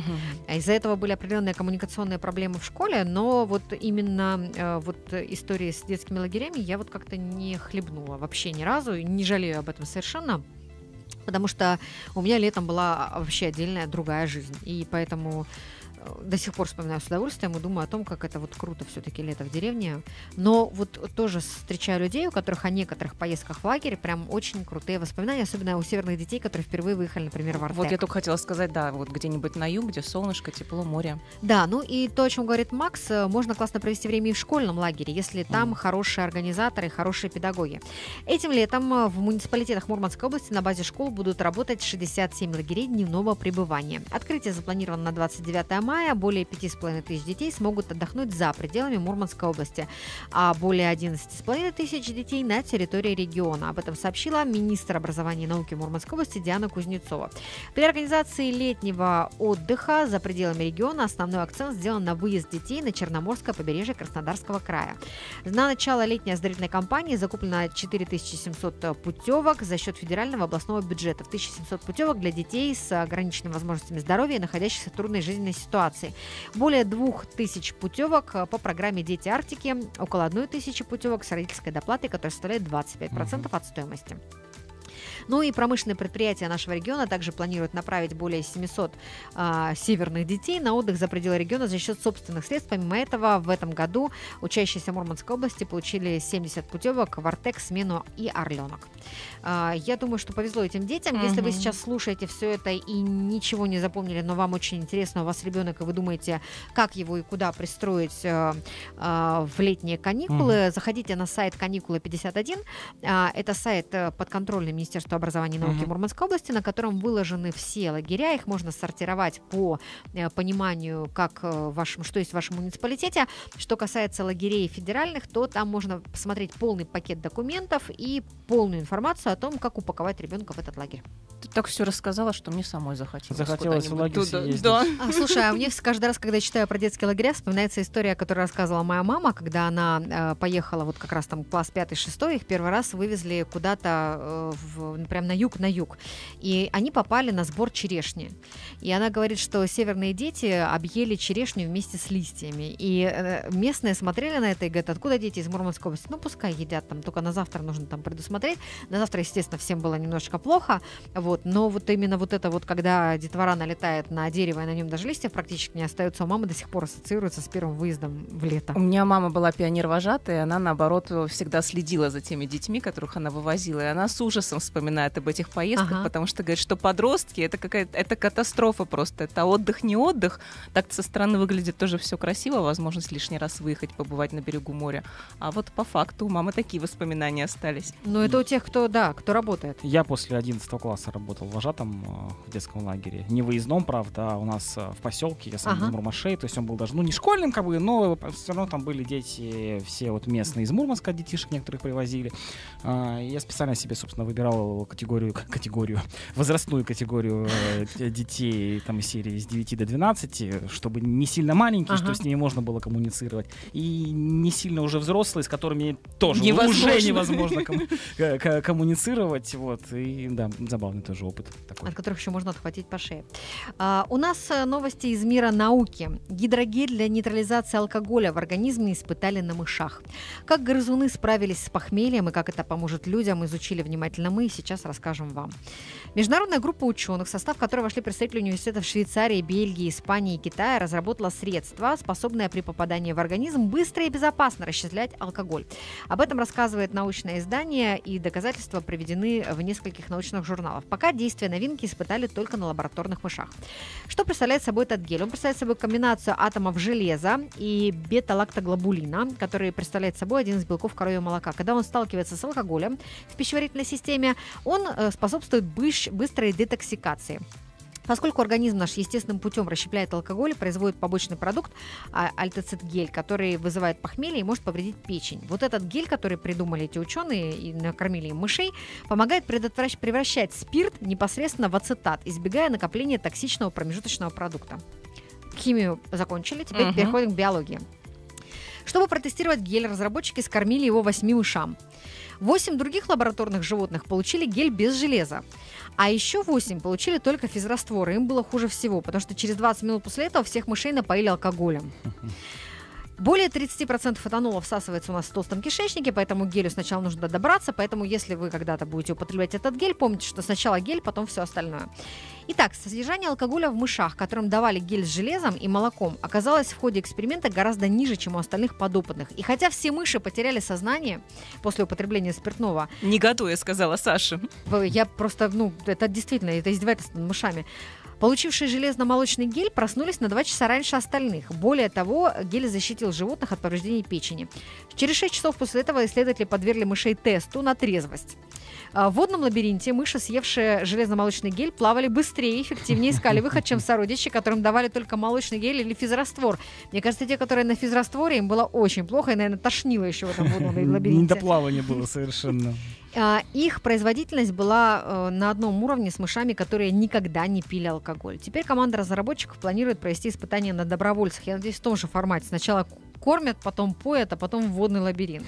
A: А Из-за этого были определенные коммуникационные проблемы в школе, но вот именно э, вот истории с детскими лагерями я вот как-то не хлебнула вообще ни разу, и не жалею об этом совершенно. Потому что у меня летом была вообще отдельная другая жизнь. И поэтому до сих пор вспоминаю с удовольствием и думаю о том, как это вот круто все-таки лето в деревне. Но вот тоже встречаю людей, у которых о некоторых поездках в лагерь прям очень крутые воспоминания, особенно у северных детей, которые впервые выехали, например, в Артек.
B: Вот я только хотела сказать, да, вот где-нибудь на юг, где солнышко, тепло, море.
A: Да, ну и то, о чем говорит Макс, э, можно классно провести время и в школьном лагере, если там
C: Мгм.
A: хорошие организаторы, хорошие педагоги. Этим летом э, в муниципалитетах Мурманской области на базе школ будут работать 67 лагерей дневного пребывания. Открытие запланировано на 29 мая. Более 5,5 тысяч детей смогут отдохнуть за пределами Мурманской области, а более 11,5 тысяч детей на территории региона. Об этом сообщила министр образования и науки Мурманской области Диана Кузнецова. При организации летнего отдыха за пределами региона основной акцент сделан на выезд детей на Черноморское побережье Краснодарского края. На начало летней оздоровительной кампании закуплено 4700 путевок за счет федерального областного бюджета. 1700 путевок для детей с ограниченными возможностями здоровья, находящихся в трудной жизненной ситуации. Более 2000 путевок э, по программе «Дети Арктики», около 1000 путевок с родительской доплатой, которая составляет 25% от стоимости. Ну и промышленные предприятия нашего региона также планируют направить более 700 а, северных детей на отдых за пределы региона за счет собственных средств. Помимо этого, в этом году учащиеся Мурманской области получили 70 путевок в Артек, Смену и Орленок. А, я думаю, что повезло этим детям. Если вы сейчас слушаете все это и ничего не запомнили, но вам очень интересно, у вас ребенок, и вы думаете, как его и куда пристроить э, э, в летние каникулы, заходите на сайт каникулы 51. А, Это сайт э, подконтрольный Министерству образования и науки
C: Мгм.
A: Мурманской области, на котором выложены все лагеря. Их можно сортировать по э, пониманию, как э, вашем, что есть в вашем муниципалитете. Что касается лагерей федеральных, то там можно посмотреть полный пакет документов и полную информацию о том, как упаковать ребенка в этот лагерь.
B: Ты так все рассказала, что мне самой захотелось.
C: Захотелось в лагерь
B: туда.
C: съездить.
B: Да.
A: А, Слушай, а мне каждый раз, когда я читаю про детские лагеря, вспоминается история, которую рассказывала моя мама, когда она э, поехала, вот как раз там класс 5-6, их первый раз вывезли куда-то э, в- прям на юг, на юг. И они попали на сбор черешни. И она говорит, что северные дети объели черешню вместе с листьями. И э, местные смотрели на это и говорят, откуда дети из Мурманской области? Ну, пускай едят там, только на завтра нужно там предусмотреть. На завтра, естественно, всем было немножечко плохо, вот, но вот именно вот это вот, когда детвора налетает на дерево, и на нем даже листьев практически не остается, у мамы до сих пор ассоциируется с первым выездом в лето.
B: У меня мама была пионер-вожатая, она, наоборот, всегда следила за теми детьми, которых она вывозила. И она с ужасом вспоминает об этих поездках,
A: Ага.
B: потому что говорит, что подростки это какая-то это катастрофа просто. Это отдых не отдых. Так со стороны выглядит тоже все красиво, возможность лишний раз выехать, побывать на берегу моря. А вот по факту у мамы такие воспоминания остались.
A: Но это у тех, кто, да, кто работает.
C: Я после 11 класса работал вожатым э, в детском лагере. Не выездном, правда, а у нас э, в поселке, я сам
A: Ага.
C: из Мурмашей, то есть он был даже, ну, не школьным, как бы, но все равно там были дети, все вот местные из Мурманска, детишек некоторых привозили. А, Я специально себе, собственно, выбирал категорию, категорию, возрастную категорию э, детей там из серии с 9 до 12, чтобы не сильно маленькие,
A: Ага.
C: что с ними можно было коммуницировать, и не сильно уже взрослые, с которыми тоже
B: Невозможно.
C: уже невозможно комму- к- к- коммуницировать, вот, и да, забавный тоже опыт такой.
A: от которых еще можно отхватить по шее. А, у нас э, новости из мира науки. Гидрогель для нейтрализации алкоголя в организме испытали на мышах. Как грызуны справились с похмельем и как это поможет людям, изучили внимательно мы, и сейчас расскажем вам. Международная группа ученых, в состав которой вошли представители университетов Швейцарии, Бельгии, Испании и Китая, разработала средства, способные при попадании в организм быстро и безопасно расщеплять алкоголь. Об этом рассказывает научное издание, и доказательства приведены в нескольких научных журналах. Пока действие новинки испытали только на лабораторных мышах. Что представляет собой этот гель? Он представляет собой комбинацию атомов железа и бета-лактоглобулина, который представляет собой один из белков коровьего молока. Когда он сталкивается с алкоголем в пищеварительной системе, он э, способствует быстрой детоксикации. Поскольку организм наш естественным путем расщепляет алкоголь, производит побочный продукт а, альтоцит-гель, который вызывает похмелье и может повредить печень. Вот этот гель, который придумали эти ученые и накормили им мышей, помогает предотвращ- превращать спирт непосредственно в ацетат, избегая накопления токсичного промежуточного продукта. Химию закончили, теперь
B: Мгм.
A: переходим к биологии. Чтобы протестировать гель, разработчики скормили его восьми мышам. Восемь других лабораторных животных получили гель без железа. А еще восемь получили только физраствор. и Им было хуже всего, потому что через 20 минут после этого всех мышей напоили алкоголем. Более 30% этанола всасывается у нас в толстом кишечнике, поэтому гелю сначала нужно добраться. Поэтому, если вы когда-то будете употреблять этот гель, помните, что сначала гель, потом все остальное. Итак, содержание алкоголя в мышах, которым давали гель с железом и молоком, оказалось в ходе эксперимента гораздо ниже, чем у остальных подопытных. И хотя все мыши потеряли сознание после употребления спиртного,
B: Негодуя, сказала Саша.
A: Я просто, ну, это действительно, это издевательство над мышами. Получившие железно-молочный гель проснулись на 2 часа раньше остальных. Более того, гель защитил животных от повреждений печени. Через 6 часов после этого исследователи подвергли мышей тесту на трезвость. А, В водном лабиринте мыши, съевшие железно-молочный гель, плавали быстрее и эффективнее искали выход, чем сородичи, которым давали только молочный гель или физраствор. Мне кажется, те, которые на физрастворе, им было очень плохо и, наверное, тошнило еще в этом водном
C: Не
A: лабиринте.
C: до плавания было совершенно.
A: А, Их производительность была э, на одном уровне с мышами, которые никогда не пили алкоголь. Теперь команда разработчиков планирует провести испытания на добровольцах. Я надеюсь, в том же формате. Сначала кормят, потом поят, а потом водный лабиринт.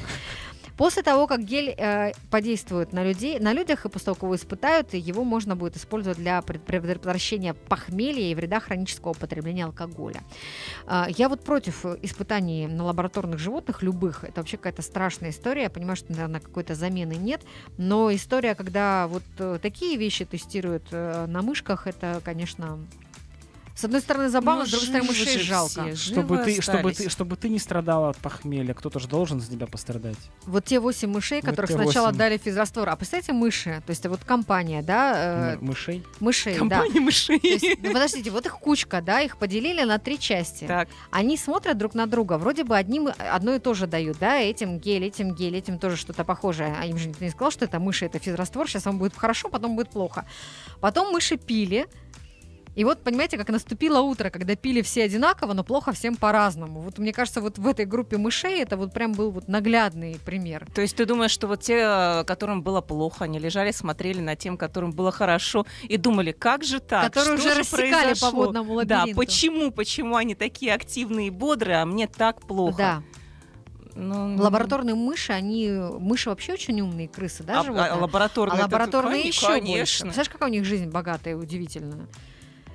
A: После того, как гель э, подействует на людей, на людях и после того, как его испытают, его можно будет использовать для пред- предотвращения похмелья и вреда хронического употребления алкоголя. А, Я вот против э, испытаний на лабораторных животных любых. Это вообще какая-то страшная история. Я понимаю, что, наверное, какой-то замены нет. Но история, когда вот э, такие вещи тестируют э, на мышках, это, конечно, с одной стороны забавно, с другой стороны мышей жалко.
C: Чтобы ты, чтобы, ты, чтобы ты не страдала от похмелья, кто-то же должен за тебя пострадать.
A: Вот те восемь мышей,
C: Вот
A: которых сначала
C: восемь.
A: дали физраствор. А представьте, мыши, то есть вот компания, да, э,
C: Мышей.
A: мышей, да.
B: Компания мышей.
A: То есть, ну, подождите, вот их кучка, да, их поделили на три части.
B: Так,
A: Они смотрят друг на друга, вроде бы одним одно и то же дают, да, этим гель, этим гель, этим тоже что-то похожее. А им же никто не сказал, что это мыши, это физраствор, сейчас вам будет хорошо, потом будет плохо. Потом мыши пили, И вот, понимаете, как наступило утро, когда пили все одинаково, но плохо всем по-разному. Вот мне кажется, вот в этой группе мышей это вот прям был вот наглядный пример.
B: То есть ты думаешь, что вот те, которым было плохо, они лежали, смотрели на тем, которым было хорошо, и думали, как же так?
A: Которые
B: что
A: уже
B: же
A: рассекали
B: произошло?
A: по водному лабиринту.
B: Да, почему, почему они такие активные и бодрые, а мне так плохо?
A: Да.
B: Ну,
A: Лабораторные мыши, они мыши вообще очень умные крысы, да,
B: а,
A: животные?
B: а лабораторные,
A: А
B: это-
A: лабораторные
B: кон-
A: еще больше.
B: конечно.
A: Представляешь, какая у них жизнь богатая и удивительная.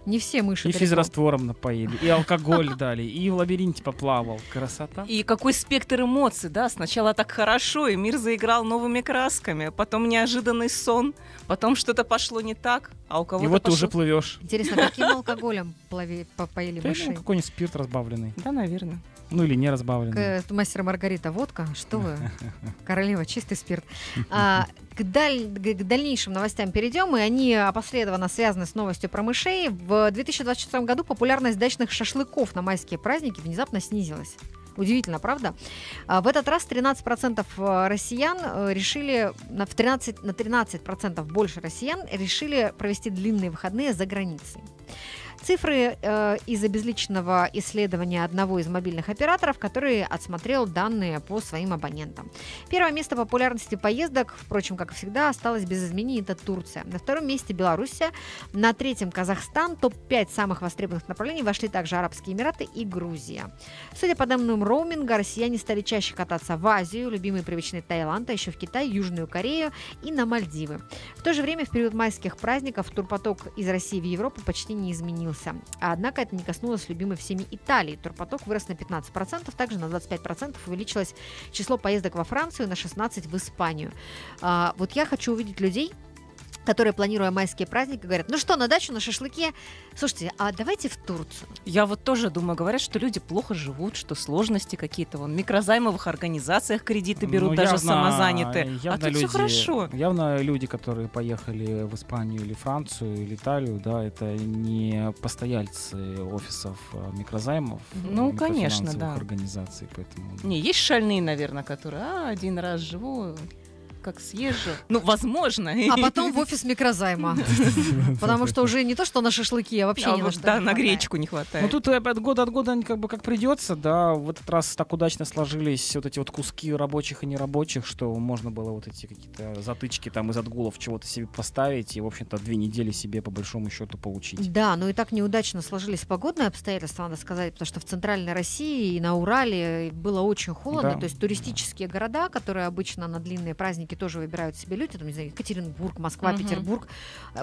A: Не все мыши.
C: И физраствором напоили, и алкоголь дали, и в лабиринте поплавал. Красота.
B: И какой спектр эмоций, да? Сначала так хорошо, и мир заиграл новыми красками, потом неожиданный сон, потом что-то пошло не так, а у кого-то
C: И вот ты
B: пошло-
C: уже плывешь.
A: Интересно, каким алкоголем плави- по- поели
C: Да,
A: мыши?
C: какой-нибудь спирт разбавленный.
B: Да, наверное.
C: Ну или не разбавленный.
A: К- Мастер Маргарита, водка, что вы? Королева, чистый спирт. А, к, даль- к- дальнейшим новостям перейдем, и они опосредованно связаны с новостью про мышей. В 2024 году популярность дачных шашлыков на майские праздники внезапно снизилась. Удивительно, правда? А, В этот раз 13% россиян э, решили, на, в 13, на 13% больше россиян решили провести длинные выходные за границей. Цифры э, из обезличенного исследования одного из мобильных операторов, который отсмотрел данные по своим абонентам. Первое место популярности поездок, впрочем, как всегда, осталось без изменений, это Турция. На втором месте Белоруссия, на третьем Казахстан, топ-5 самых востребованных направлений вошли также Арабские Эмираты и Грузия. Судя по данным роуминга, россияне стали чаще кататься в Азию, любимый привычный Таиланд, а еще в Китай, Южную Корею и на Мальдивы. В то же время в период майских праздников турпоток из России в Европу почти не изменился. Однако это не коснулось любимой всеми Италии. Турпоток вырос на 15%, также на 25% увеличилось число поездок во Францию, на 16% в Испанию. А, вот я хочу увидеть людей, которые, планируя майские праздники, говорят, ну что, на дачу, на шашлыке? Слушайте, а давайте в Турцию.
B: Я вот тоже думаю, говорят, что люди плохо живут, что сложности какие-то. Вон, в микрозаймовых организациях кредиты берут,
C: Ну,
B: даже
C: явно-
B: самозанятые. А
C: явно
B: тут все
C: люди-
B: хорошо.
C: Явно люди, которые поехали в Испанию или Францию или Италию, да, это не постояльцы офисов э, микрозаймов,
B: Ну,
C: э,
B: конечно, да.
C: организаций, поэтому.
B: Не, есть шальные, наверное, которые, а, один раз живу, как съезжу. Ну, возможно.
A: А потом в офис микрозайма. Потому что уже не то, что на шашлыки, а вообще
B: А
A: ни на что
B: Да,
A: не
B: на гречку не хватает.
C: Ну тут э, от года от года они как бы как придется, да. В этот раз так удачно сложились вот эти вот куски рабочих и нерабочих, что можно было вот эти какие-то затычки там из отгулов чего-то себе поставить и, в общем-то, две недели себе по большому счету получить.
A: Да, но и так неудачно сложились погодные обстоятельства, надо сказать, потому что в центральной России и на Урале было очень холодно.
C: Да.
A: То есть туристические города, которые обычно на длинные праздники тоже выбирают себе люди, там, не знаю, Екатеринбург, Москва,
B: Мгм.
A: Петербург,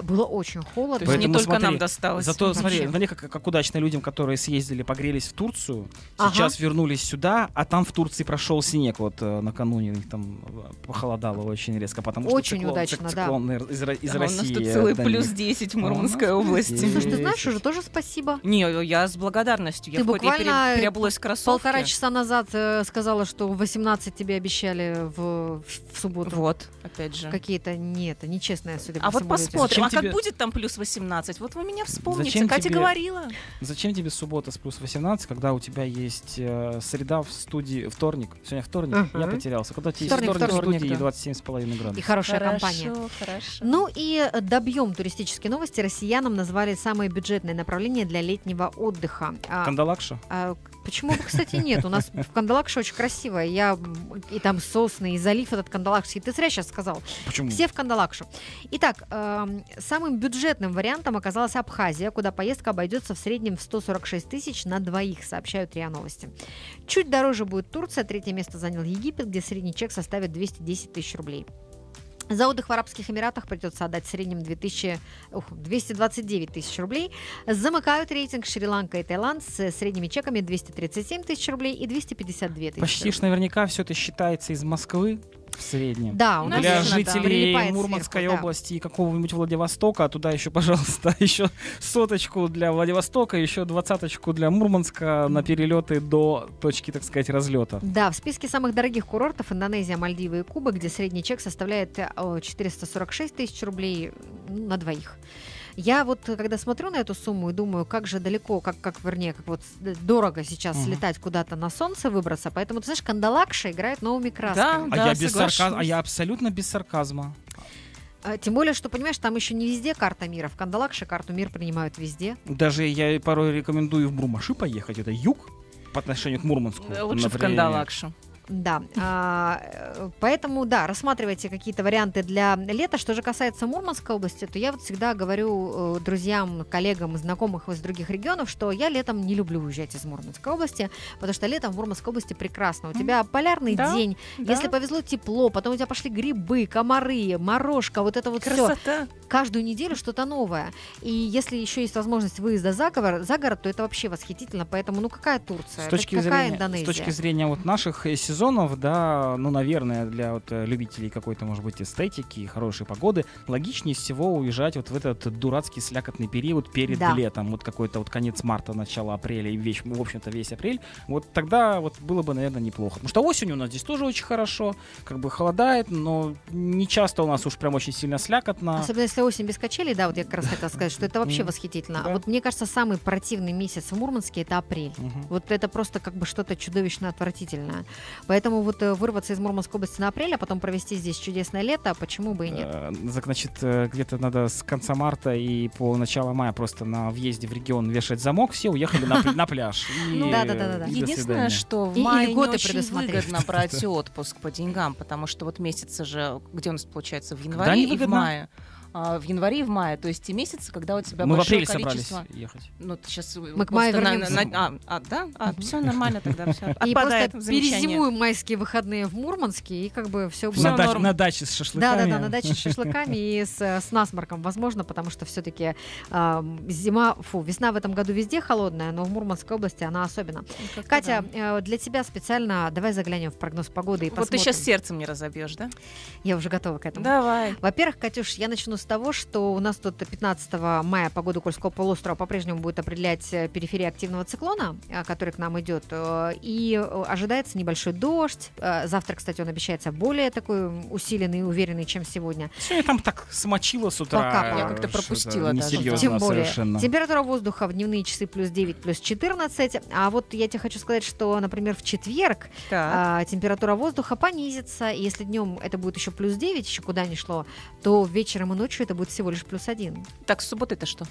A: было очень
B: То
A: холодно.
B: есть не
C: Поэтому
B: только
C: смотри,
B: нам досталось.
C: Зато
B: вообще.
C: смотри, смотри, как, как удачно людям, которые съездили, погрелись в Турцию,
A: Ага.
C: сейчас вернулись сюда, а там в Турции прошел снег. Вот э, накануне у них там э, похолодало очень резко, потому что
A: Очень
C: циклон,
A: удачно,
C: цик-
A: да.
C: циклон из, из
B: А у нас
C: России.
B: тут целый
C: до
B: плюс
C: них.
B: 10 в Мурманской области.
C: 10.
A: Слушай, ты знаешь,
C: Есть.
A: уже тоже спасибо.
B: Не, я с благодарностью. Я
A: Ты
B: в хоть и пере-
A: буквально
B: переобулась в кроссовки.
A: Полтора часа назад э, сказала, что в 18 тебе обещали в, в субботу.
B: Вот, опять же.
A: Какие-то не это нечестные, судя
B: А вот посмотрим, а как будет там плюс 18? Вот вы меня вспомните.
C: Зачем
B: Катя
C: тебе-
B: говорила.
C: Зачем тебе суббота с плюс 18, когда у тебя есть э, среда в студии, вторник? Сегодня вторник,
A: Ага.
C: я потерялся. Когда у тебя есть
A: Вторник,
C: вторник,
A: вторник,
C: в студии
B: да.
C: 27,5
A: И
C: градусов.
A: хорошая компания.
B: хорошо.
A: Ну и э, добьем туристические новости. Россиянам назвали самые бюджетные направления для летнего отдыха. А,
C: Кандалакша?
A: а почему бы, кстати, нет? У нас в Кандалакше очень красиво. Я и там сосны, и залив этот Кандалакшский. Ты зря сейчас сказал.
C: Почему?
A: Все в Кандалакшу. Итак, эм, самым бюджетным вариантом оказалась Абхазия, куда поездка обойдется в среднем в 146 тысяч на двоих, сообщают РИА Новости. Чуть дороже будет Турция, третье место занял Египет, где средний чек составит 210 тысяч рублей. За отдых в Арабских Эмиратах придется отдать в среднем 2000, ух, 229 тысяч рублей. Замыкают рейтинг Шри-Ланка и Таиланд с средними чеками 237 тысяч рублей и 252 тысячи
C: Почти ж наверняка все это считается из Москвы в среднем.
A: Да, у нас
C: Для
B: да.
C: жителей
A: прилипает
C: Мурманской
A: сверху, да.
C: области и какого-нибудь Владивостока, а туда еще, пожалуйста, еще соточку для Владивостока, еще двадцаточку для Мурманска на перелеты до точки, так сказать, разлета.
A: Да, в списке самых дорогих курортов Индонезия, Мальдивы и Куба, где средний чек составляет э, 446 тысяч рублей ну, на двоих. Я вот, э, когда смотрю на эту сумму и думаю, как же далеко, как, как вернее, как вот с- дорого сейчас
C: Мгм.
A: слетать куда-то на солнце выбраться, поэтому, ты знаешь, Кандалакша играет новыми красками.
C: А
B: Да,
C: я без сарказма, а я абсолютно без сарказма.
A: А, Тем более, что, понимаешь, там еще не везде карта мира. В Кандалакше карту мир принимают везде.
C: Даже я порой рекомендую в Бурмаши поехать, это юг по отношению к Мурманску.
B: Да, Лучше в
C: например.
B: Кандалакшу.
A: Да, а, э, поэтому, да, рассматривайте какие-то варианты для лета. Что же касается Мурманской области, то я вот всегда говорю э, друзьям, коллегам, знакомых из других регионов, что я летом не люблю уезжать из Мурманской области, потому что летом в Мурманской области прекрасно. У тебя полярный
B: Да,
A: день,
B: да.
A: если повезло, тепло, потом у тебя пошли грибы, комары, морожка, вот это вот все. Каждую неделю что-то новое. И если еще есть возможность выезда за город, за город, то это вообще восхитительно. Поэтому, ну какая Турция?
C: С точки,
A: какая
C: зрения,
A: Индонезия?
C: с точки зрения вот наших э, сезонов, да, ну, наверное, для вот э, любителей какой-то, может быть, эстетики и хорошей погоды, логичнее всего уезжать вот в этот дурацкий слякотный период перед
A: Да.
C: летом, вот какой-то вот конец марта, начало апреля и весь, в общем-то весь апрель. Вот тогда вот было бы, наверное, неплохо. Потому что осенью у нас здесь тоже очень хорошо, как бы холодает, но не часто у нас уж прям очень сильно слякотно.
A: Особенно если осень без качелей, да, вот я как раз хотела сказать, что это вообще восхитительно. А вот мне кажется, самый противный месяц в Мурманске это апрель. Вот это просто как бы что-то чудовищно отвратительное. Поэтому вот э, вырваться из Мурманской области на апрель, а потом провести здесь чудесное лето, почему бы и нет?
C: Э, зак- Значит, э, где-то надо с конца марта и по начало мая просто на въезде в регион вешать замок, все уехали на, пля- на пляж. И,
A: Ну,
B: Единственное, что в мае не очень выгодно брать отпуск по деньгам, потому что вот месяцы же, где у нас получается, в январе и в мае. А, в январе и в мае, то есть те месяцы, когда у тебя
C: Мы в
B: большое
C: апреле
B: количество...
C: собрались ехать.
B: Ну, сейчас
A: Мы к маю вернемся.
B: а, а, да? А, все нормально тогда, все.
A: И просто перезимуем майские выходные в Мурманске, и как бы все
B: Всё
C: на, дач- на даче с шашлыками.
A: Да, да, да, на даче с шашлыками и с, э, с насморком, возможно, потому что все-таки зима, фу, весна в этом году везде холодная, но в Мурманской области она особенно.
B: Как-то
A: Катя,
B: да.
A: э, для тебя специально давай заглянем в прогноз погоды и
B: Вот ты
A: посмотрим.
B: сейчас сердцем не разобьешь, да?
A: Я уже готова к этому.
B: Давай.
A: Во-первых, Катюш, я начну с того, что у нас тут 15 мая погоду Кольского полуострова по-прежнему будет определять э, периферия активного циклона, э, который к нам идет, э, и ожидается небольшой дождь. Завтра, кстати, он обещается более такой усиленный и уверенный, чем сегодня.
C: Сегодня там так смочило с утра.
A: Покапало. Я
B: как-то пропустила даже.
C: Несерьезно
A: Тем более.
C: совершенно.
A: Температура воздуха в дневные часы плюс 9, плюс 14. А вот я тебе хочу сказать, что, например, в четверг
B: Так.
A: а, температура воздуха понизится. И если днем это будет еще плюс 9, еще куда ни шло, то вечером и ночью это будет всего лишь плюс 1.
B: Так, с субботы-то что?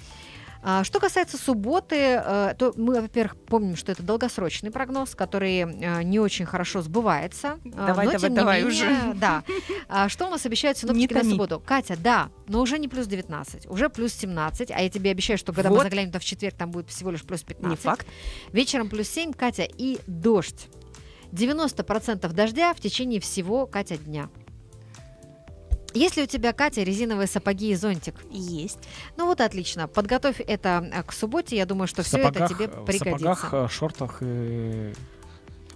A: А, Что касается субботы, э, то мы, во-первых, помним, что это долгосрочный прогноз, который э, не очень хорошо сбывается. А,
B: Давай,
A: но,
B: давай, давай
A: менее,
B: уже.
A: Да. А Что у нас обещают синоптики на субботу? Катя, да, но уже не плюс 19, уже плюс 17. А я тебе обещаю, что когда мы
B: Вот.
A: заглянем то в четверг, там будет всего лишь плюс 15.
B: Не факт.
A: Вечером плюс 7, Катя, и дождь. 90% дождя в течение всего, Катя, дня. Есть ли у тебя, Катя, резиновые сапоги и зонтик?
B: Есть.
A: Ну вот отлично. Подготовь это э, к субботе. Я думаю, что
C: В
A: все это
C: сапогах-
A: тебе
C: В
A: пригодится.
C: сапогах, э, шортах и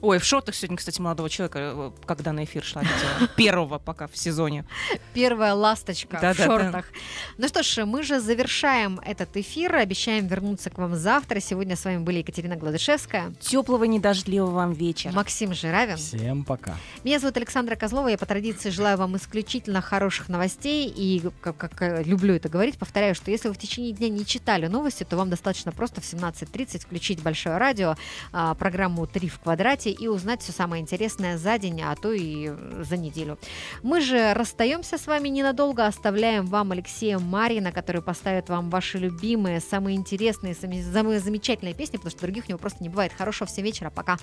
B: Ой, в шортах сегодня, кстати, молодого человека, э, когда на эфир шла, видела. Первого пока в сезоне.
A: Первая ласточка в
B: Да-да-да.
A: шортах. Ну что ж, мы же завершаем этот эфир. Обещаем вернуться к вам завтра. Сегодня с вами были Екатерина Гладышевская,
B: Теплого, недождливого вам вечера.
A: Максим Жиравин.
C: всем пока.
A: Меня зовут Александра Козлова. Я по традиции желаю вам исключительно хороших новостей. И, как, как, э, люблю это говорить, повторяю, что если вы в течение дня не читали новости, то вам достаточно просто в 17.30 включить большое радио, а, программу «Три в квадрате» и узнать все самое интересное за день, а то и за неделю. Мы же расстаемся с вами ненадолго, оставляем вам Алексея Марина, который поставит вам ваши любимые, самые интересные, самые замечательные песни, потому что других у него просто не бывает. Хорошего всем вечера, пока.